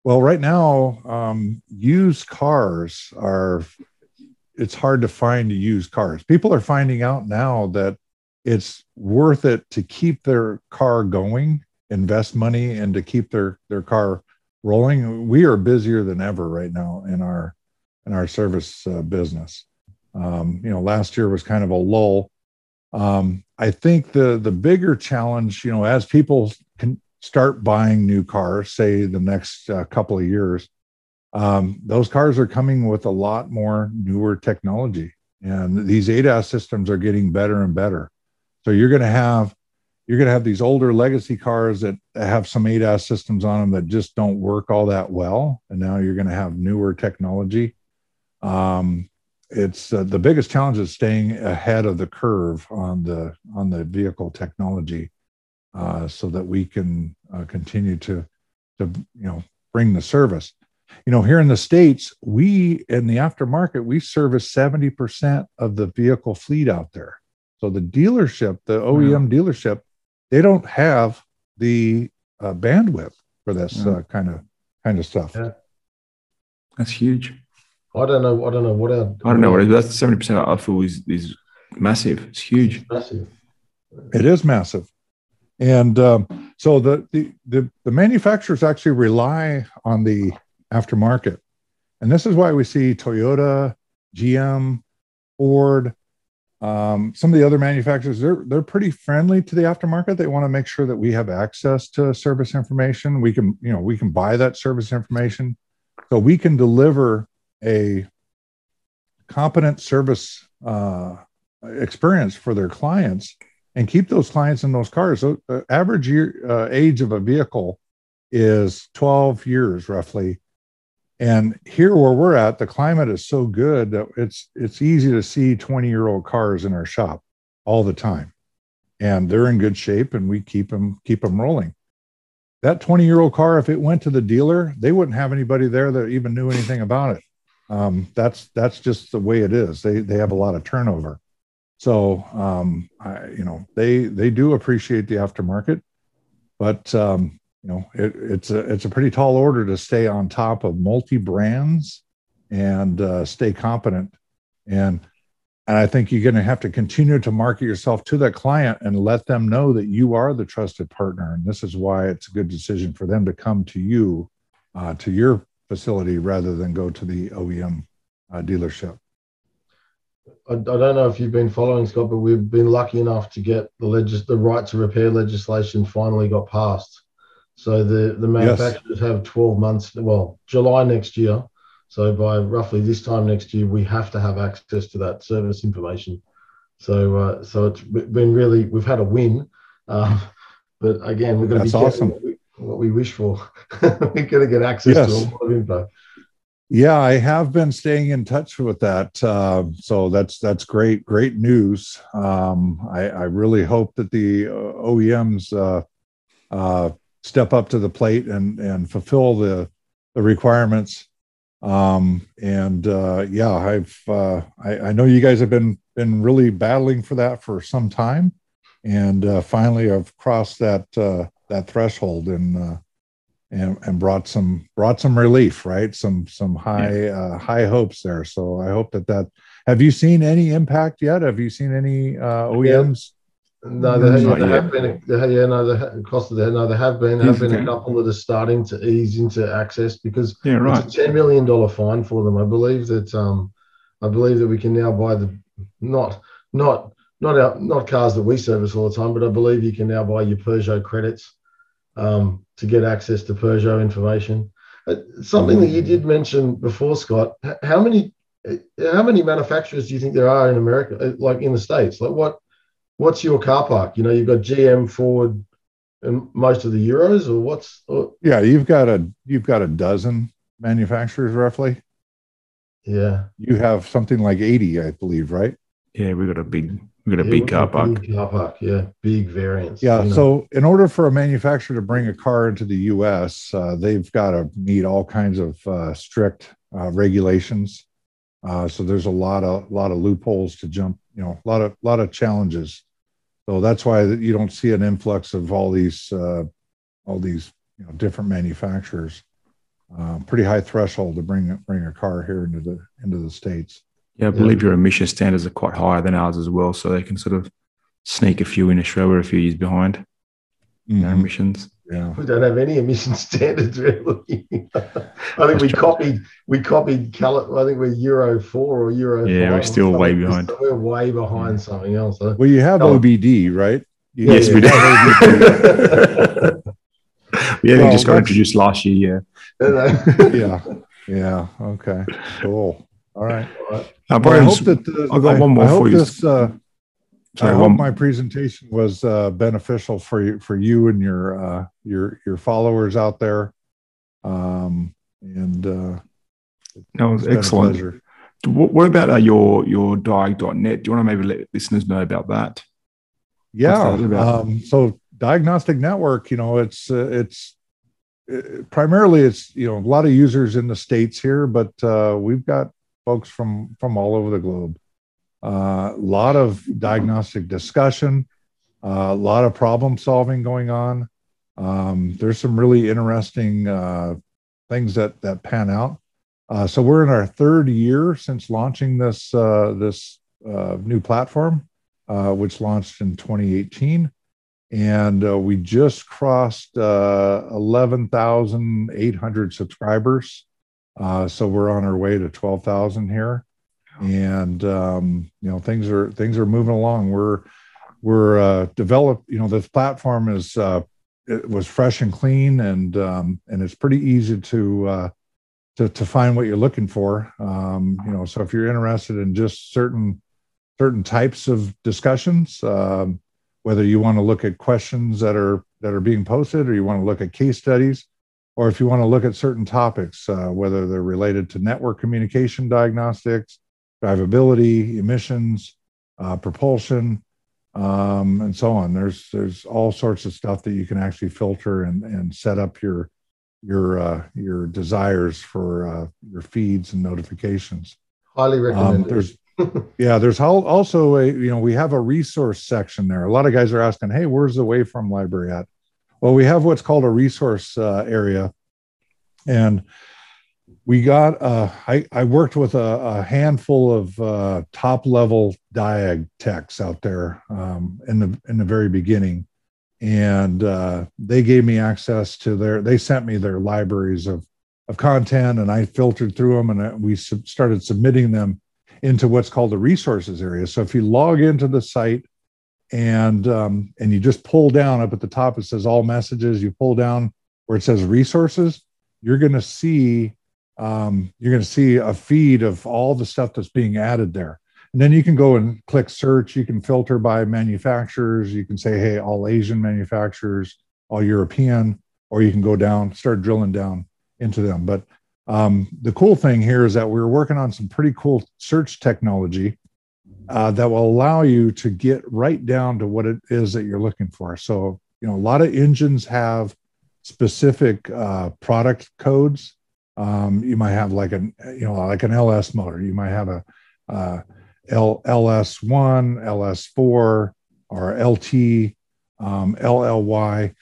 Well, right now, um, used cars are. It's hard to find used cars. People are finding out now that it's worth it to keep their car going invest money and to keep their their car rolling. We are busier than ever right now in our in our service uh, business. Um, you know, last year was kind of a lull. Um, I think the the bigger challenge, you know, as people can start buying new cars, say the next uh, couple of years, um, those cars are coming with a lot more newer technology, and these ADAS systems are getting better and better. So you're going to have you're going to have these older legacy cars that have some ADAS systems on them that just don't work all that well. And now you're going to have newer technology. Um, it's uh, the biggest challenge is staying ahead of the curve on the on the vehicle technology, uh, so that we can uh, continue to to you know bring the service. You know, here in the states, we in the aftermarket we service seventy percent of the vehicle fleet out there. So the dealership, the OEM dealership, they don't have the uh, bandwidth for this uh, kind of kind of stuff. Yeah. That's huge. I don't know. I don't know what. Our, I don't know what that's seventy percent. I feel is is massive. It's huge. It's massive. It is massive, and um, so the, the the the manufacturers actually rely on the aftermarket, and this is why we see Toyota, GM, Ford, um, some of the other manufacturers, they're they're pretty friendly to the aftermarket. They want to make sure that we have access to service information. We can, you know, we can buy that service information, so we can deliver a competent service uh, experience for their clients and keep those clients in those cars. So, the average year, uh, age of a vehicle is 12 years roughly and here where we're at, the climate is so good that it's it's easy to see 20 year old cars in our shop all the time. And they're in good shape and we keep them keep them rolling. That 20 year old car, if it went to the dealer, they wouldn't have anybody there that even knew anything about it. Um, that's that's just the way it is. They they have a lot of turnover. So um, I, you know they they do appreciate the aftermarket, but um, you know it, it's a it's a pretty tall order to stay on top of multi brands and uh, stay competent and and i think you're going to have to continue to market yourself to that client and let them know that you are the trusted partner and this is why it's a good decision for them to come to you uh, to your facility rather than go to the oem uh, dealership I, I, don't know if you've been following Scott, but we've been lucky enough to get the legis- the right to repair legislation finally got passed. So the, the manufacturers yes. have 12 months, well, July next year. So by roughly this time next year, we have to have access to that service information. So uh, so it's been really we've had a win, uh, but again we're going to be awesome. What we, wish for. we've got to get access yes. to a lot of info. Yeah, I have been staying in touch with that. Uh, so that's that's great, great news. Um, I, I, really hope that the uh, OEMs uh, uh step up to the plate and and fulfill the the requirements. Um, and uh, yeah, I've uh, I, I, know you guys have been been really battling for that for some time, and uh, finally I've crossed that uh, that threshold and uh, and and brought some brought some relief, right? Some some high yeah. uh, high hopes there. So I hope that that. Have you seen any impact yet? Have you seen any uh, OEMs? No, there, yeah, there have been. There, yeah, no, there cost of there. No, there have been. There have been a couple that are starting to ease into access because yeah, right. it's a ten million dollar fine for them. I believe that. Um, I believe that we can now buy the not not not our, not cars that we service all the time, but I believe you can now buy your Peugeot credits um, to get access to Peugeot information. Uh, something that you did mention before, Scott. How many how many manufacturers do you think there are in America, uh, like in the states? Like what what's your car park? You know, you've got GM, Ford, and most of the Euros, or what's? Or... Yeah, you've got a you've got a dozen manufacturers roughly. Yeah, you have something like eighty, I believe, right? Yeah, we've got a big we got a yeah, big car park. Big car park, yeah, big variants. Yeah, you know. so in order for a manufacturer to bring a car into the U.S., uh, they've got to meet all kinds of uh, strict uh, regulations. Uh, so there's a lot of lot of loopholes to jump. You know, a lot of lot of challenges so that's why you don't see an influx of all these uh, all these you know different manufacturers. Uh, pretty high threshold to bring bring a car here into the into the states. Yeah, I believe yeah. your emission standards are quite higher than ours as well, so they can sort of sneak a few in Australia a few years behind mm-hmm. emissions. Yeah. We don't have any emission standards really. I think we copied we copied Cal- I think we're Euro four or Euro. Yeah, we're still way behind. We're way behind yeah. something else. Huh? Well, you have oh. OBD, right? You yes, we do. we well, just got introduced last year. Yeah. yeah. Yeah. Okay. Cool. All right. Right. Uh, well, I hope that uh, I've got I, one more for you. This, uh, Sorry, I hope my presentation was uh, beneficial for you for you and your uh, your your followers out there. Um, and uh, no, excellent. What, about uh, your your diag.net? Do you want to maybe let listeners know about that? Yeah. About? Um, so diagnostic network, you know, it's uh, it's it, uh, primarily it's you know a lot of users in the states here, but uh, we've got folks from from all over the globe a uh, lot of diagnostic discussion, a uh, lot of problem solving going on. Um, there's some really interesting uh, things that that pan out. Uh, so we're in our third year since launching this uh, this uh, new platform, which launched in 2018, and we just crossed 11,800 subscribers. So we're on our way to 12,000 here and um, you know things are things are moving along. We're we're uh, developed. You know, this platform is uh, it was fresh and clean, and um, and it's pretty easy to uh, to to find what you're looking for. Um, you know, so if you're interested in just certain certain types of discussions, um, whether you want to look at questions that are that are being posted, or you want to look at case studies, or if you want to look at certain topics, uh, whether they're related to network communication diagnostics, drivability, emissions, uh, propulsion, um, and so on. There's there's all sorts of stuff that you can actually filter and and set up your your uh, your desires for uh, your feeds and notifications. Highly recommend. Um, there's yeah, there's also a you know we have a resource section there. A lot of guys are asking, hey, where's the waveform library at? Well, we have what's called a resource uh, area, and we got uh, I, I worked with a, a handful of uh, top level diag techs out there um, in the in the very beginning. And uh, they gave me access to their they sent me their libraries of of content and i filtered through them and uh, we sub- started submitting them into what's called the resources area. So if you log into the site and um, and you just pull down up at the top it says all messages you pull down where it says resources, you're going to see um, you're going to see a feed of all the stuff that's being added there. And then you can go and click search. You can filter by manufacturers. You can say, hey, all Asian manufacturers, all European, or you can go down, start drilling down into them. But um, the cool thing here is that we're working on some pretty cool search technology uh, that will allow you to get right down to what it is that you're looking for. So, you know, a lot of engines have specific uh, product codes. Um, you might have like an, you know, like an LS motor. You might have a uh, L, LS1, LS4, or LT, um, LLY.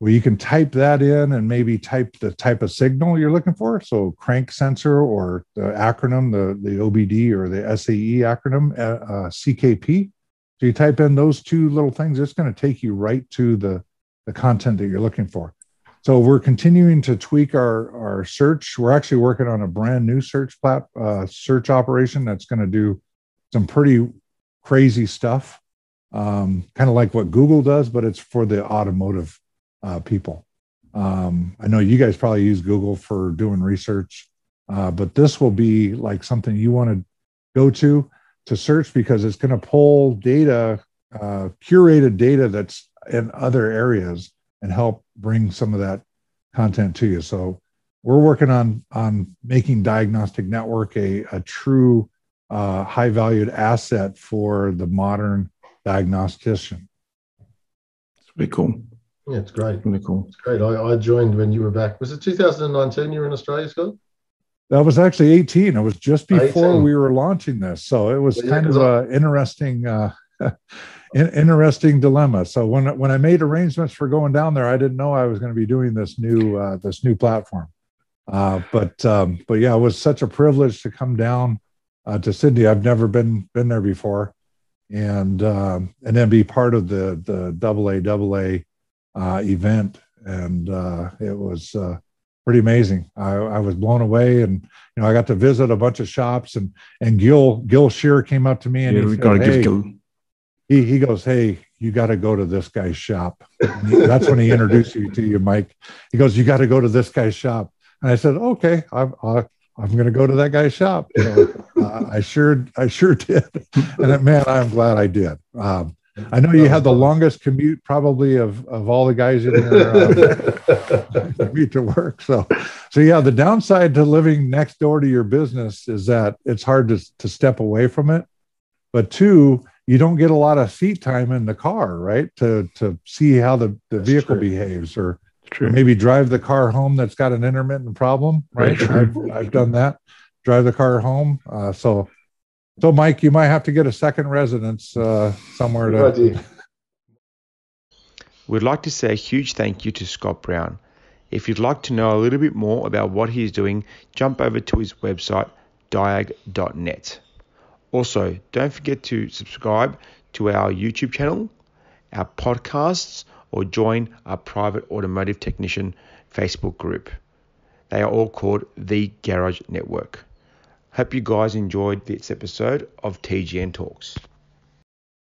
Well, you can type that in and maybe type the type of signal you're looking for. So crank sensor or the acronym, the, the OBD or the SAE acronym, uh, uh, CKP. So you type in those two little things, it's going to take you right to the, the content that you're looking for. So we're continuing to tweak our, our search. We're actually working on a brand new search plat, uh, search operation that's going to do some pretty crazy stuff, um, kind of like what Google does, but it's for the automotive uh, people. Um, I know you guys probably use Google for doing research, uh, but this will be like something you want to go to to search because it's going to pull data, uh, curated data that's in other areas and help bring some of that content to you. So we're working on on making diagnostic network a, a true uh, high valued asset for the modern diagnostician. It's pretty cool. Yeah, it's great. Really cool. It's great. I, I joined when you were back. Was it 2019 you were in Australia, Scott? That was actually 18. It was just before 18. we were launching this. So it was Yeah, kind of an interesting, uh, in, interesting dilemma. So when, when I made arrangements for going down there, I didn't know I was going to be doing this new, uh, this new platform. Uh, but, um, but yeah, it was such a privilege to come down uh, to Sydney. I've never been, been there before and, um, and then be part of the, the double A, double A, uh, event. And, uh, it was, uh, pretty amazing. I, I was blown away, and you know, I got to visit a bunch of shops, and and Gil Gil Shear came up to me and Yeah, he we said, "Hey," Gil. he he goes, "Hey, you got to go to this guy's shop." He- that's when he introduced you to you, Mike. He goes, "You got to go to this guy's shop," and I said, "Okay, I'm uh, I'm going to go to that guy's shop." So, uh, I sure I sure did, and man, I'm glad I did. Um, I know you had the longest commute probably of of all the guys in your uh, commute to work. So, so yeah, the downside to living next door to your business is that it's hard to to step away from it. But two, you don't get a lot of seat time in the car, right? To to see how the the That's vehicle true. behaves, or True. maybe drive the car home that's got an intermittent problem, right? I've, I've done that. Drive the car home. Uh, so, so Mike, you might have to get a second residence uh, somewhere to. We'd like to say a huge thank you to Scott Brown. If you'd like to know a little bit more about what he's doing, jump over to his website, diag.net. Also, don't forget to subscribe to our YouTube channel, our podcasts, or join our private automotive technician Facebook group. They are all called The Garage Network. Hope you guys enjoyed this episode of TGN Talks.